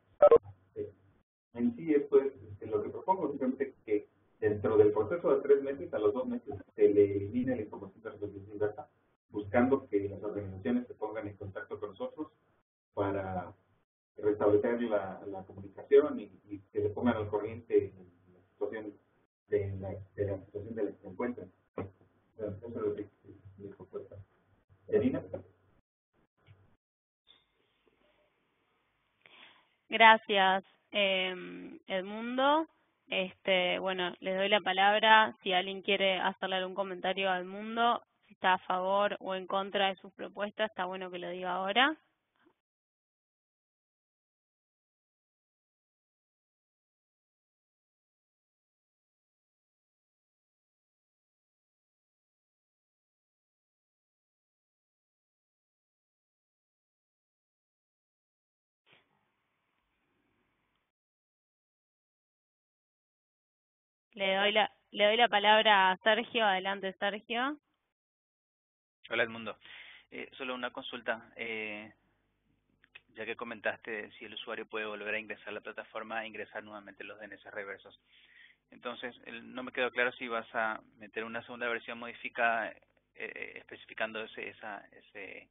Speaker 2: en sí esto es este, lo que propongo, simplemente que dentro del proceso de tres meses, a los dos meses, se le elimine la información de resolución inversa, buscando que las organizaciones se pongan en contacto con nosotros para restablecer la, comunicación y, y, que se pongan al corriente en la situación de la, de la situación de la que se encuentran. Eso es lo que mi propuesta. Erina.
Speaker 1: Gracias, eh, Edmundo. Este, bueno, les doy la palabra si alguien quiere hacerle algún comentario al mundo, si está a favor o en contra de sus propuestas, está bueno que lo diga ahora. Le doy la, le doy la palabra a Sergio. Adelante, Sergio.
Speaker 3: Hola, Edmundo. Eh, solo una consulta. Eh, ya que comentaste si el usuario puede volver a ingresar a la plataforma e ingresar nuevamente los DNS reversos. Entonces, no me quedó claro si vas a meter una segunda versión modificada eh, especificando ese, esa, ese,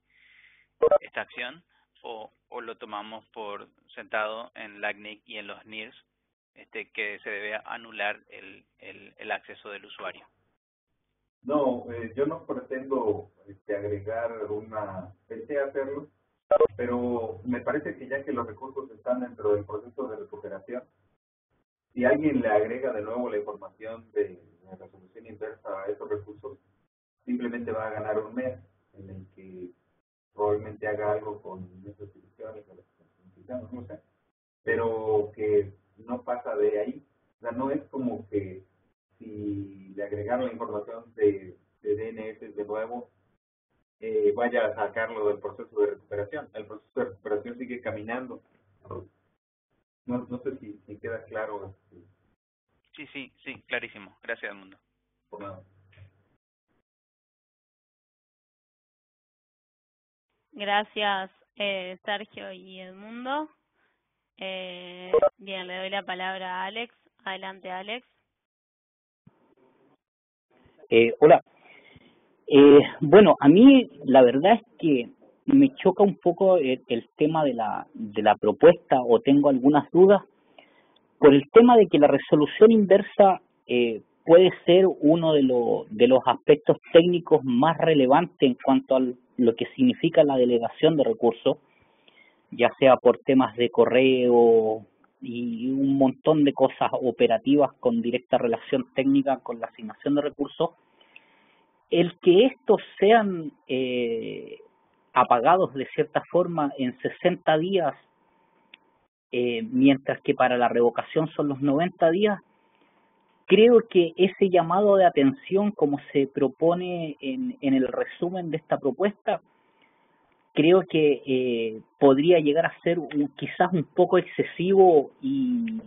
Speaker 3: esta acción o, o lo tomamos por sentado en LACNIC y en los NIRS este, que se debe anular el, el, acceso del usuario.
Speaker 2: No, eh, yo no pretendo este, agregar una, pensé hacerlo, pero me parece que ya que los recursos están dentro del proceso de recuperación, si alguien le agrega de nuevo la información de, de resolución inversa a esos recursos, simplemente va a ganar un mes en el que probablemente haga algo con esas instituciones las no sé, pero que no pasa de ahí. O sea, no es como que si le agregaron la información de, de DNS de nuevo, eh, vaya a sacarlo del proceso de recuperación. El proceso de recuperación sigue caminando. No, no sé si, si queda claro. Este.
Speaker 3: Sí, sí, sí, clarísimo. Gracias, al mundo.
Speaker 2: Por nada.
Speaker 1: Gracias, eh, Sergio y Edmundo. Eh, bien, le doy la palabra a Alex. Adelante, Alex.
Speaker 7: Eh, hola. Eh, bueno, a mí la verdad es que me choca un poco el, el, tema de la, de la propuesta o tengo algunas dudas por el tema de que la resolución inversa eh, puede ser uno de, lo, de los aspectos técnicos más relevantes en cuanto a lo que significa la delegación de recursos ya sea por temas de correo y un montón de cosas operativas con directa relación técnica con la asignación de recursos, el que estos sean eh, apagados de cierta forma en 60 días, eh, mientras que para la revocación son los 90 días, creo que ese llamado de atención, como se propone en, en el resumen de esta propuesta, creo que eh, podría llegar a ser quizás un poco excesivo y,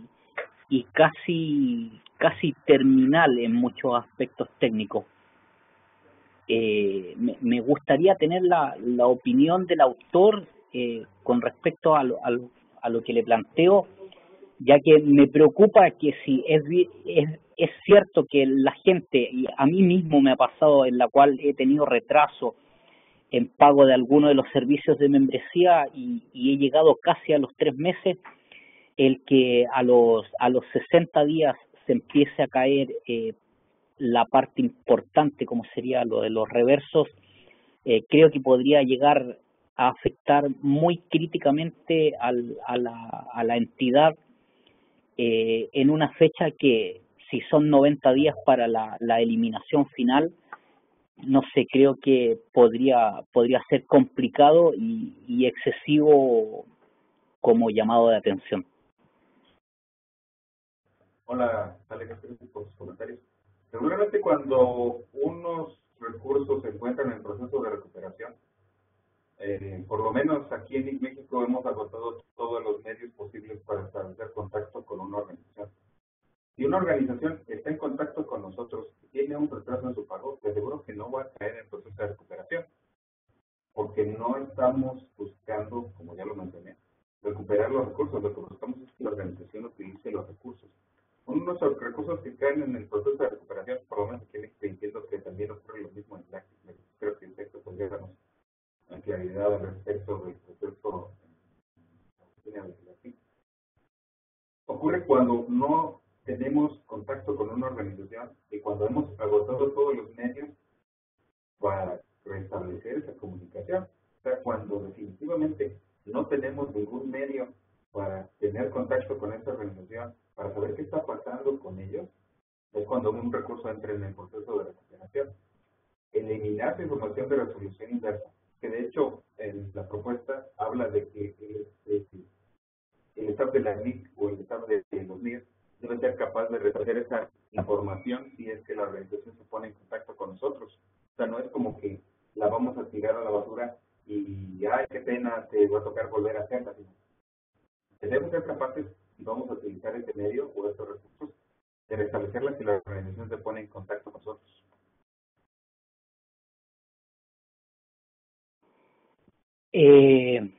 Speaker 7: y casi casi terminal en muchos aspectos técnicos. Eh, me, me, gustaría tener la, la opinión del autor eh, con respecto a lo, a, lo, a lo que le planteo, ya que me preocupa que si es, es, es cierto que la gente, y a mí mismo me ha pasado en la cual he tenido retraso en pago de alguno de los servicios de membresía y, he llegado casi a los tres meses, el que a los, a los 60 días se empiece a caer eh, la parte importante como sería lo de los reversos, eh, creo que podría llegar a afectar muy críticamente al, a, la, entidad eh, en una fecha que si son 90 días para la eliminación final, no sé, creo que podría, podría ser complicado y, y excesivo como llamado de atención.
Speaker 2: Hola, Alex, por sus comentarios. Seguramente cuando unos recursos se encuentran en proceso de recuperación, eh, por lo menos aquí en México hemos agotado todos los medios posibles para establecer contacto con una organización. Si una organización está en contacto con nosotros y tiene un retraso en su pago, te aseguro que no va a caer en el proceso de recuperación. Porque no estamos buscando, como ya lo mencioné, recuperar los recursos. Lo que buscamos es que la organización utilice los proceso de recuperación, por lo menos aquí en este entiendo que también ocurre lo mismo en la creo que el texto podría darnos claridad al respecto del proceso en Ocurre cuando no tenemos contacto con una organización y cuando hemos agotado todos los medios para restablecer esa comunicación. O sea, cuando definitivamente no tenemos ningún medio para tener contacto con esta organización, para saber qué está pasando con ellos, es cuando un recurso entra en el proceso de recuperación. Eliminar la información de resolución inversa, que de hecho en la propuesta habla de que el, el, estado de la NIC o el estado de, los NIR debe ser capaz de recoger esa información si es que la organización se pone en contacto con nosotros. O sea, no es como que la vamos a tirar a la basura y, ay, qué pena, te va a tocar volver a hacerla. Debemos ser capaces, y vamos a utilizar este medio o estos recursos, de restablecerla si la organización se pone en contacto con nosotros.
Speaker 7: Eh,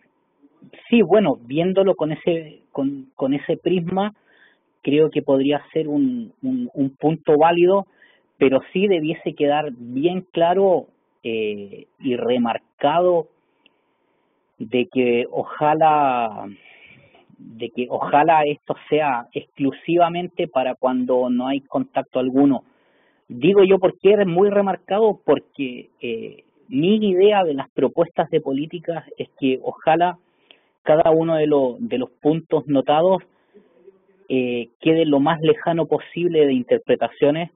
Speaker 7: sí, bueno, viéndolo con ese con, con ese prisma, creo que podría ser un, un, un punto válido, pero sí debiese quedar bien claro eh, y remarcado de que ojalá de que ojalá esto sea exclusivamente para cuando no hay contacto alguno. Digo yo porque es muy remarcado porque eh, mi idea de las propuestas de políticas es que ojalá cada uno de, los de los puntos notados eh, quede lo más lejano posible de interpretaciones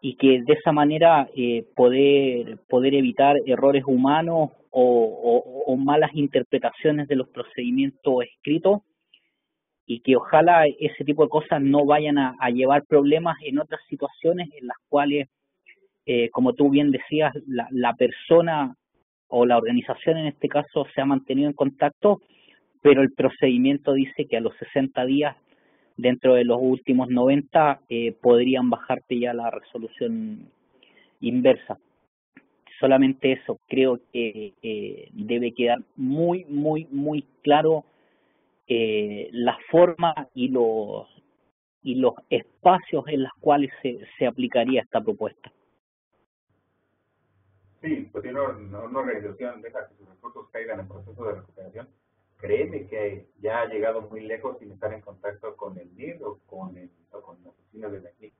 Speaker 7: y que de esa manera eh, poder poder evitar errores humanos o, malas interpretaciones de los procedimientos escritos y que ojalá ese tipo de cosas no vayan a, llevar problemas en otras situaciones en las cuales, eh, como tú bien decías, la persona o la organización en este caso se ha mantenido en contacto, pero el procedimiento dice que a los 60 días dentro de los últimos 90 eh, podrían bajarte ya la resolución inversa. Solamente eso, creo que eh, debe quedar muy, muy, muy claro eh, la forma y los y los espacios en los cuales se, se aplicaría esta propuesta.
Speaker 2: Sí, pues si una, una organización deja que sus recursos caigan en proceso de recuperación, créeme que ya ha llegado muy lejos sin estar en contacto con el NIR o con, el, o con la oficina de la CNIC.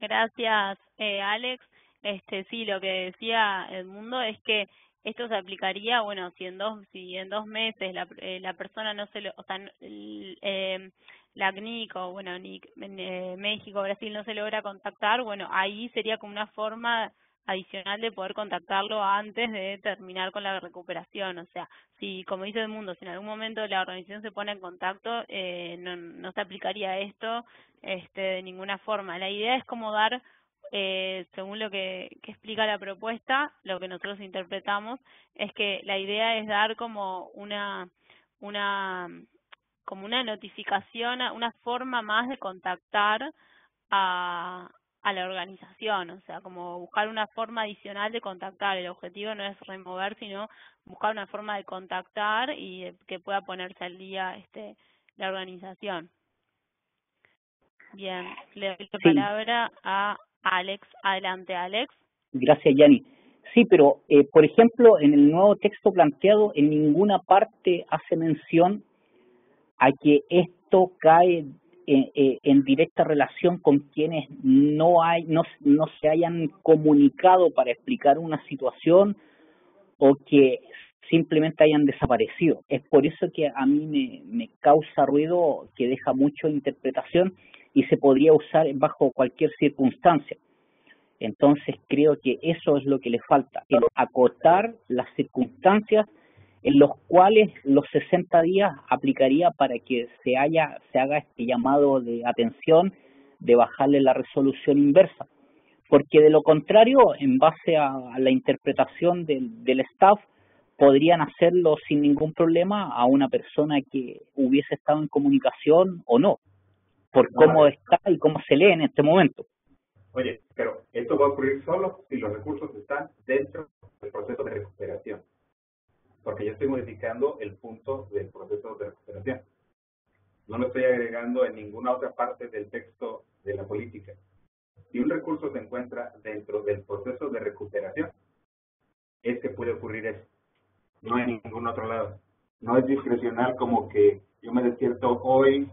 Speaker 1: Gracias, eh, Alex. Este sí, lo que decía el mundo es que esto se aplicaría, bueno, si en dos, si en dos meses la, eh, la persona no se lo, o sea, eh, la CNIC o bueno, NIC, eh, México, Brasil no se logra contactar, bueno, ahí sería como una forma adicional de poder contactarlo antes de terminar con la recuperación. O sea, si, como dice el mundo, si en algún momento la organización se pone en contacto, eh, no, no se aplicaría esto este, de ninguna forma. La idea es como dar, eh, según lo que, que explica la propuesta, lo que nosotros interpretamos, es que la idea es dar como una, una, como una notificación, una forma más de contactar a, a la organización, o sea, como buscar una forma adicional de contactar. El objetivo no es remover, sino buscar una forma de contactar y que pueda ponerse al día este la organización. Bien, le doy la palabra a Alex. Adelante, Alex.
Speaker 7: Gracias, Yani. Sí, pero, eh, por ejemplo, en el nuevo texto planteado, en ninguna parte hace mención a que esto cae eh, en directa relación con quienes no hay no, no se hayan comunicado para explicar una situación o que simplemente hayan desaparecido. Es por eso que a mí me, me causa ruido, que deja mucho interpretación y se podría usar bajo cualquier circunstancia. Entonces creo que eso es lo que le falta, el acotar las circunstancias en los cuales los 60 días aplicaría para que se haya se haga este llamado de atención de bajarle la resolución inversa. Porque de lo contrario en base a, la interpretación del, del staff podrían hacerlo sin ningún problema a una persona que hubiese estado en comunicación o no por cómo está y cómo se lee en este momento.
Speaker 2: Oye, pero esto va a ocurrir solo si los recursos están dentro del proceso de recuperación porque yo estoy modificando el punto del proceso de recuperación. no lo estoy agregando en ninguna otra parte del texto de la política. Si un recurso se encuentra dentro del proceso de recuperación, es que puede ocurrir eso. No en ningún otro lado. No es discrecional como que yo me despierto hoy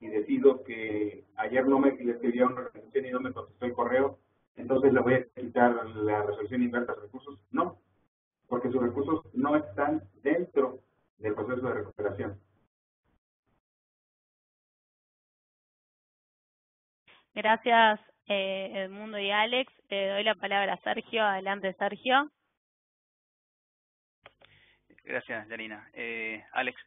Speaker 2: y decido que ayer no me le escribí una resolución y no me contestó el correo, entonces le voy a quitar la resolución inversa de recursos. No, porque sus recursos no están dentro del proceso de recuperación.
Speaker 1: Gracias, eh, Edmundo y Alex. Le doy la palabra a Sergio. Adelante, Sergio.
Speaker 3: Gracias, Janina. Eh, Alex,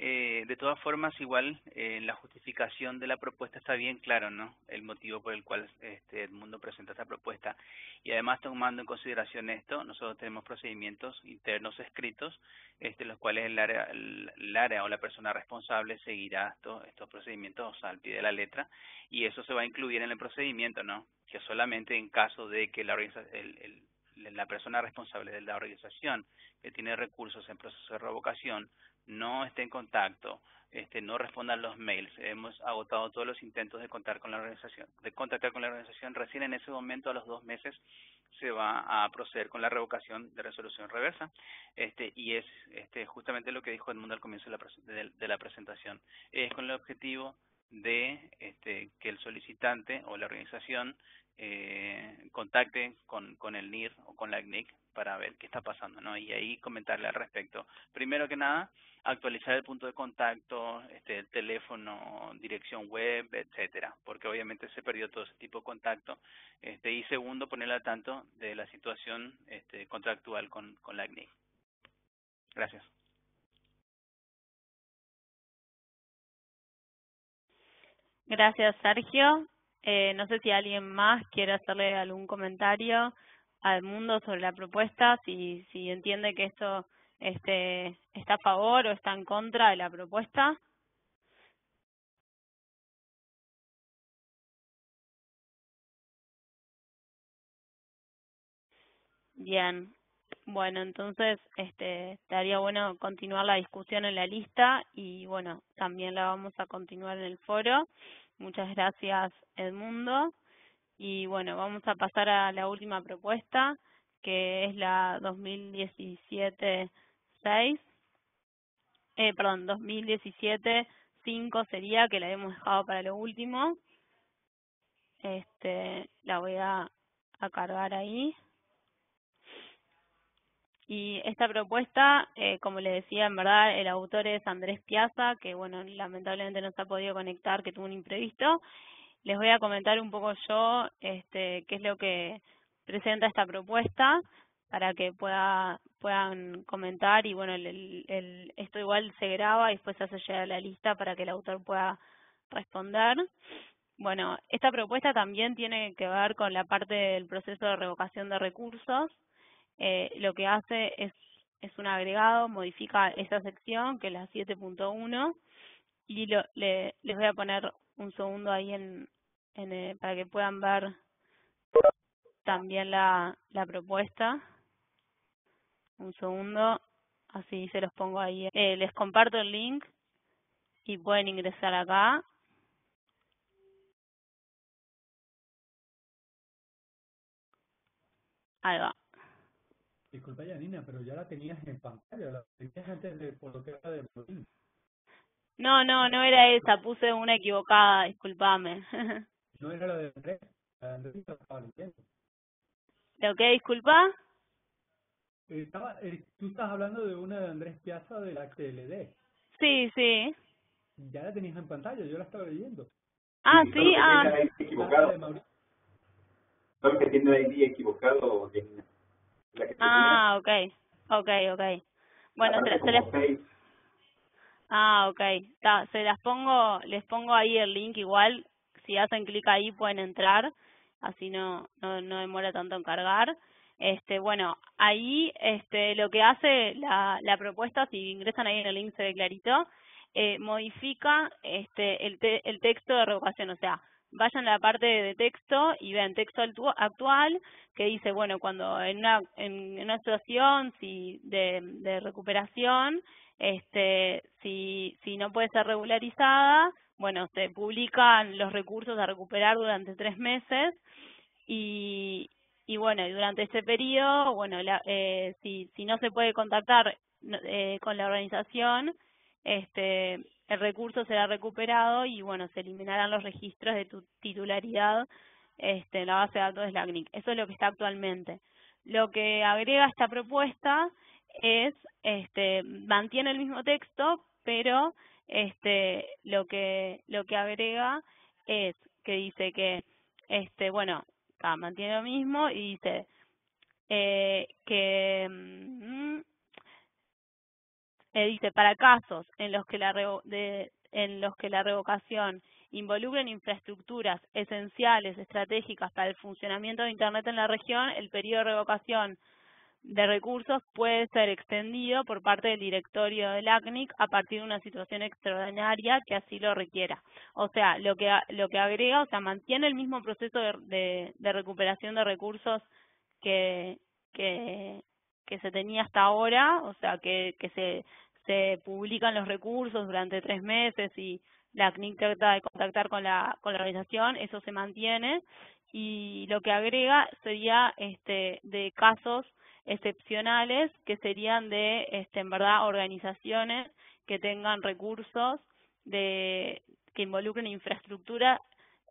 Speaker 3: eh, de todas formas, igual en la justificación de la propuesta está bien claro, ¿no? El motivo por el cual este, el mundo presenta esta propuesta. Y además, tomando en consideración esto, nosotros tenemos procedimientos internos escritos, este, los cuales el área, el, área o la persona responsable seguirá estos, estos procedimientos al pie de la letra, y eso se va a incluir en el procedimiento, ¿no? Que solamente en caso de que la el, el la persona responsable de la organización que tiene recursos en proceso de revocación no esté en contacto, este, no respondan los mails. Hemos agotado todos los intentos de contar con la organización, de contactar con la organización. Recién en ese momento, a los dos meses, se va a proceder con la revocación de resolución reversa. Este, y es este, justamente lo que dijo Edmundo al comienzo de la, de la presentación. Es con el objetivo de este, que el solicitante o la organización eh, contacte con, con el NIR o con la CNIC para ver qué está pasando, ¿no? Y ahí comentarle al respecto. Primero que nada, actualizar el punto de contacto, este, el teléfono, dirección web, etcétera, porque obviamente se perdió todo ese tipo de contacto. Este, y segundo, ponerle al tanto de la situación este, contractual con, con la CNIC. Gracias.
Speaker 1: Gracias, Sergio. Eh, no sé si alguien más quiere hacerle algún comentario al mundo sobre la propuesta, si, si entiende que esto este, está a favor o está en contra de la propuesta. Bien, bueno, entonces este, estaría bueno continuar la discusión en la lista y bueno, también la vamos a continuar en el foro. Muchas gracias, Edmundo. Y bueno, vamos a pasar a la última propuesta, que es la 2017-6. Eh, perdón, 2017-5 sería, que la hemos dejado para lo último. Este, la voy a, cargar ahí. Y esta propuesta, eh, como le decía, en verdad el autor es Andrés Piazza, que bueno, lamentablemente no se ha podido conectar, que tuvo un imprevisto. Les voy a comentar un poco yo este, qué es lo que presenta esta propuesta para que pueda, puedan comentar y bueno, el, esto igual se graba y después se hace llegar a la lista para que el autor pueda responder. Bueno, esta propuesta también tiene que ver con la parte del proceso de revocación de recursos eh, lo que hace es, es un agregado, modifica esa sección, que es la 7.1, y lo, le, les voy a poner un segundo ahí en, en eh, para que puedan ver también la, la propuesta. Un segundo, así se los pongo ahí. Eh, les comparto el link y pueden ingresar acá. Ahí va.
Speaker 5: Disculpa, Janina, pero ya la tenías en pantalla, la tenías antes de por lo que era de
Speaker 1: No, no, no era esa, puse una equivocada, disculpame.
Speaker 5: no era la de Andrés, la de Andrés estaba leyendo.
Speaker 1: ¿Lo que, disculpa?
Speaker 5: Estaba, eh, tú estás hablando de una de Andrés Piazza de la TLD.
Speaker 1: Sí, sí.
Speaker 5: Ya la tenías en pantalla, yo la estaba leyendo.
Speaker 1: Ah, sí, ah.
Speaker 2: Equivocado. Solo que tiene el ID equivocado, Janina
Speaker 1: ah, okay, okay, okay. Bueno, se, se les... Ah, okay. se las pongo, les pongo ahí el link igual. Si hacen clic ahí pueden entrar, así no, no, no demora tanto en cargar. Este, bueno, ahí este, lo que hace la, la propuesta, si ingresan ahí en el link se ve clarito, eh, modifica este, el, te, el texto de revocación, o sea, vayan a la parte de texto y vean texto actual que dice, bueno, cuando en una, en una situación si de recuperación, este, si, no puede ser regularizada, bueno, se publican los recursos a recuperar durante tres meses y, y bueno, y durante ese periodo, bueno, la, eh, si, si no se puede contactar eh, con la organización, este, el recurso será recuperado y bueno, se eliminarán los registros de tu titularidad este, en la base de datos de SLACNIC. Eso es lo que está actualmente. Lo que agrega esta propuesta es, este, mantiene el mismo texto, pero este, lo que, lo que agrega es que dice que, este, bueno, mantiene lo mismo y dice eh, que mm, eh, dice para casos en los que la de, en los que la revocación involucren infraestructuras esenciales, estratégicas para el funcionamiento de Internet en la región, el periodo de revocación de recursos puede ser extendido por parte del directorio del ACNIC a partir de una situación extraordinaria que así lo requiera. O sea, lo que lo que agrega, o sea, mantiene el mismo proceso de, recuperación de recursos que, que, que se tenía hasta ahora, o sea, que, que se, se publican los recursos durante tres meses y la ACNIC trata de contactar con la, con la organización, eso se mantiene y lo que agrega sería este de casos excepcionales que serían de, este, en verdad, organizaciones que tengan recursos de que involucren infraestructura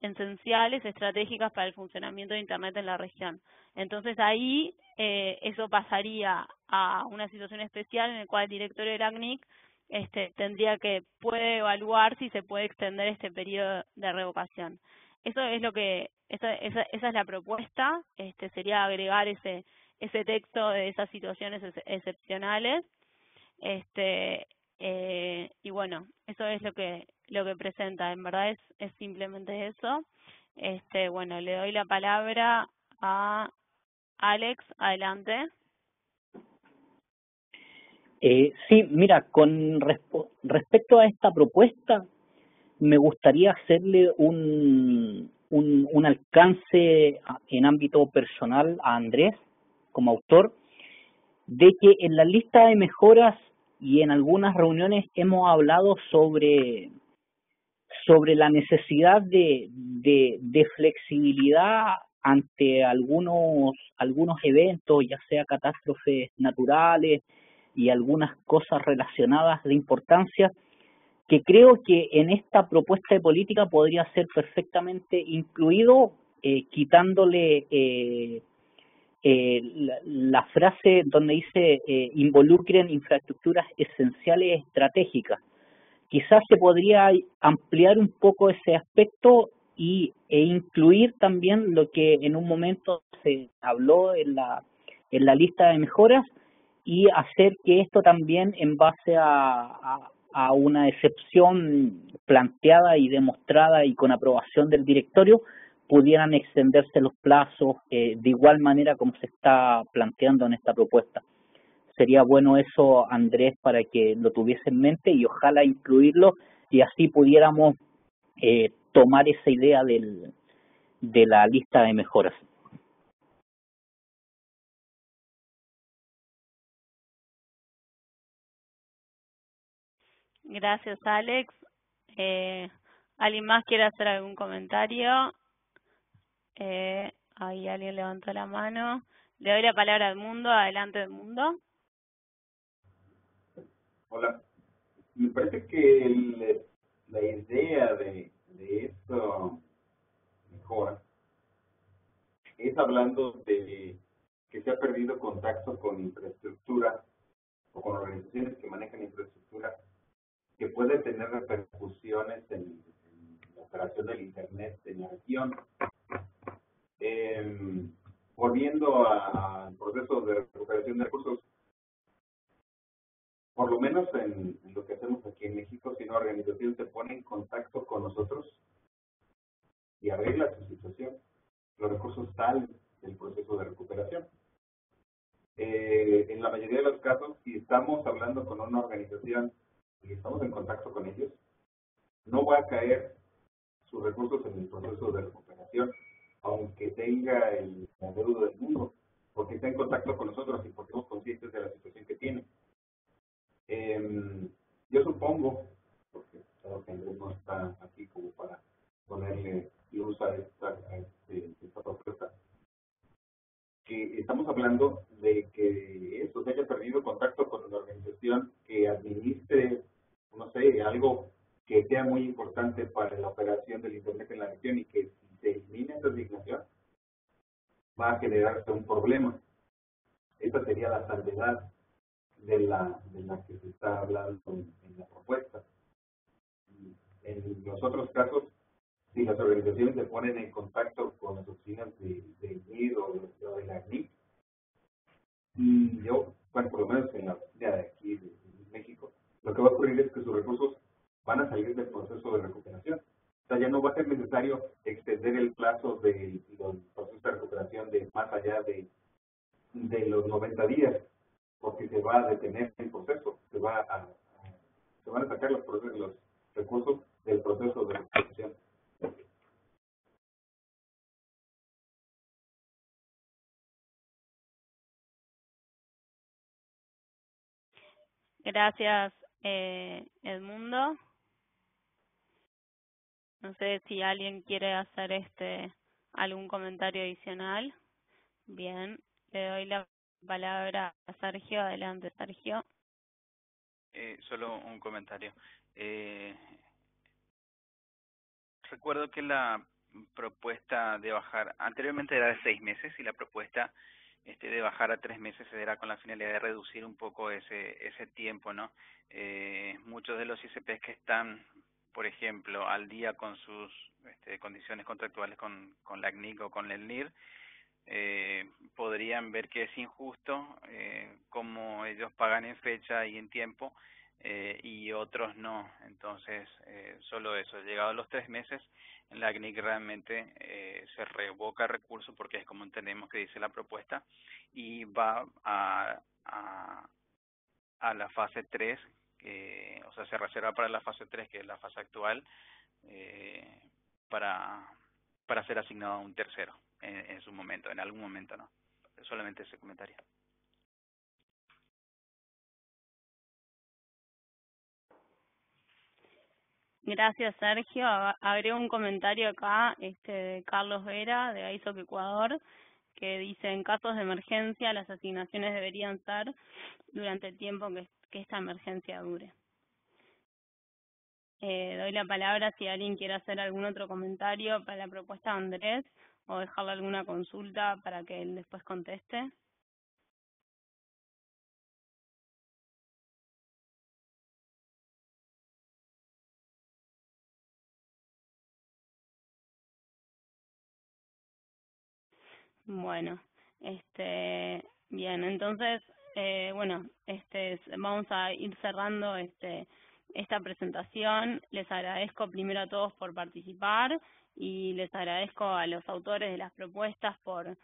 Speaker 1: esenciales, estratégicas para el funcionamiento de Internet en la región. Entonces ahí eh, eso pasaría a una situación especial en la cual el director del ACNIC este, tendría que puede evaluar si se puede extender este periodo de revocación. Eso es lo que esa, esa, esa es la propuesta, este, sería agregar ese ese texto de esas situaciones excepcionales. Este, eh, y bueno, eso es lo que lo que presenta, en verdad es, es simplemente eso. Este, bueno, le doy la palabra a Alex, adelante.
Speaker 7: Eh, sí, mira, con respecto a esta propuesta, me gustaría hacerle un, un, un alcance en ámbito personal a Andrés como autor, de que en la lista de mejoras y en algunas reuniones hemos hablado sobre, sobre la necesidad de, de, flexibilidad ante algunos, algunos eventos, ya sea catástrofes naturales y algunas cosas relacionadas de importancia, que creo que en esta propuesta de política podría ser perfectamente incluido, eh, quitándole eh, eh, la, frase donde dice eh, involucren infraestructuras esenciales estratégicas. Quizás se podría ampliar un poco ese aspecto y, e incluir también lo que en un momento se habló en la, en la lista de mejoras y hacer que esto también en base a, a una excepción planteada y demostrada y con aprobación del directorio pudieran extenderse los plazos eh, de igual manera como se está planteando en esta propuesta. Sería bueno eso, Andrés, para que lo tuviese en mente y ojalá incluirlo y así pudiéramos eh, tomar esa idea del, de la lista de mejoras.
Speaker 1: Gracias, Alex. Eh, ¿Alguien más quiere hacer algún comentario? Eh, ahí alguien levantó la mano. Le doy la palabra al mundo. Adelante, del mundo.
Speaker 2: Hola. Me parece que la idea de, de esto mejora es hablando de que se ha perdido contacto con infraestructura o con organizaciones que manejan infraestructura que puede tener repercusiones en, en la operación del Internet en la región eh, volviendo al proceso de recuperación de recursos, por lo menos en, lo que hacemos aquí en México, si una organización se pone en contacto con nosotros y arregla su situación, los recursos salen del proceso de recuperación. Eh, en la mayoría de los casos, si estamos hablando con una organización y estamos en contacto con ellos, no va a caer sus recursos en el proceso de recuperación, aunque tenga el deuda del mundo, porque está en contacto con nosotros y porque somos conscientes de la situación que tiene. Eh, yo supongo, porque Creo que Andrés no está aquí como para ponerle luz a esta, a este, esta propuesta. Que estamos hablando de que esto se haya perdido contacto con una organización que administre, no sé, algo que sea muy importante para la operación del Internet en la región y que elimina esa asignación, va a generarse un problema. Esa sería la salvedad de la, de la que se está hablando en, la propuesta. En los otros casos, si las organizaciones se ponen en contacto con las oficinas de, de NIR o de, la NIC, y yo, bueno, por lo menos en la oficina de aquí de, México, lo que va a ocurrir es que sus recursos van a salir del proceso de recuperación. O sea, ya no va a ser necesario extender el plazo del proceso de recuperación de más allá de, de los 90 días porque se va a detener el proceso, se va a, se van a sacar los, procesos, los recursos del proceso de recuperación.
Speaker 1: Gracias, eh, Edmundo. No sé si alguien quiere hacer este algún comentario adicional. Bien, le doy la palabra a Sergio. Adelante, Sergio.
Speaker 3: Eh, solo un comentario. Eh, recuerdo que la propuesta de bajar, anteriormente era de seis meses y la propuesta este, de bajar a tres meses era con la finalidad de reducir un poco ese, ese tiempo, ¿no? Eh, muchos de los ICPs que están, por ejemplo, al día con sus este, condiciones contractuales con, con la CNIC o con el NIR, eh, podrían ver que es injusto eh, como ellos pagan en fecha y en tiempo eh, y otros no. Entonces, eh, solo eso. Llegado los tres meses, la CNIC realmente eh, se revoca el recurso porque es como entendemos que dice la propuesta y va a, a, a la fase 3, que, o sea, se reserva para la fase 3, que es la fase actual, eh, para, para ser asignado a un tercero en, en su momento, en algún momento no. Solamente ese comentario.
Speaker 1: Gracias, Sergio. Agrego un comentario acá este, de Carlos Vera, de ISOC Ecuador, que dice, en casos de emergencia, las asignaciones deberían ser durante el tiempo que, que esta emergencia dure. Eh, doy la palabra si alguien quiere hacer algún otro comentario para la propuesta de Andrés o dejarle alguna consulta para que él después conteste. Bueno, este, bien, entonces, eh, bueno, este, vamos a ir cerrando este esta presentación. Les agradezco primero a todos por participar y les agradezco a los autores de las propuestas por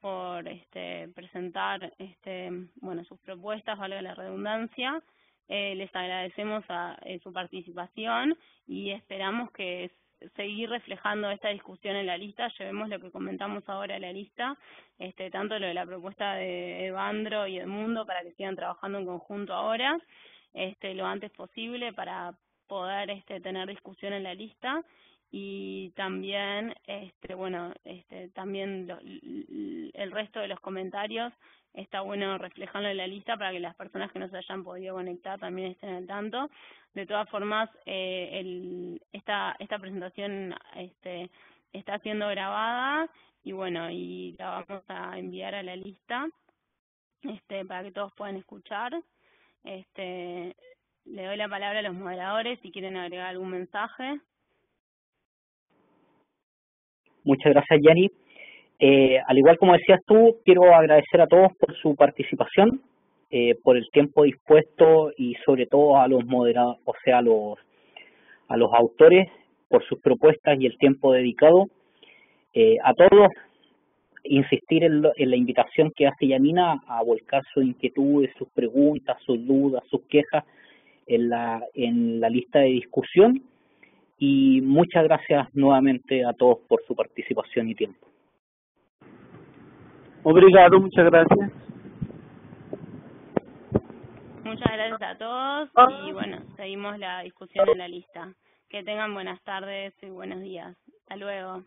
Speaker 1: por este, presentar este, bueno sus propuestas, valga la redundancia. Eh, les agradecemos a, eh, su participación y esperamos que seguir reflejando esta discusión en la lista, llevemos lo que comentamos ahora a la lista, este, tanto lo de la propuesta de Evandro y Edmundo para que sigan trabajando en conjunto ahora, este, lo antes posible para poder este, tener discusión en la lista. Y también este bueno este también lo, el resto de los comentarios está bueno reflejarlo en la lista para que las personas que no se hayan podido conectar también estén al tanto. De todas formas eh, el, esta esta presentación este está siendo grabada y bueno y la vamos a enviar a la lista este para que todos puedan escuchar. Este le doy la palabra a los moderadores si quieren agregar algún mensaje.
Speaker 7: Muchas gracias, Yanni. Eh, al igual como decías tú, quiero agradecer a todos por su participación, eh, por el tiempo dispuesto y sobre todo a los moderados, o sea, a los, a los autores por sus propuestas y el tiempo dedicado. Eh, a todos, insistir en, lo, en la invitación que hace Yamina a volcar sus inquietudes, sus preguntas, sus dudas, sus quejas en la, en la lista de discusión y muchas gracias nuevamente a todos por su participación y tiempo.
Speaker 6: Obrigado, muchas gracias.
Speaker 1: Muchas gracias a todos y bueno, seguimos la discusión en la lista. Que tengan buenas tardes y buenos días. Hasta luego.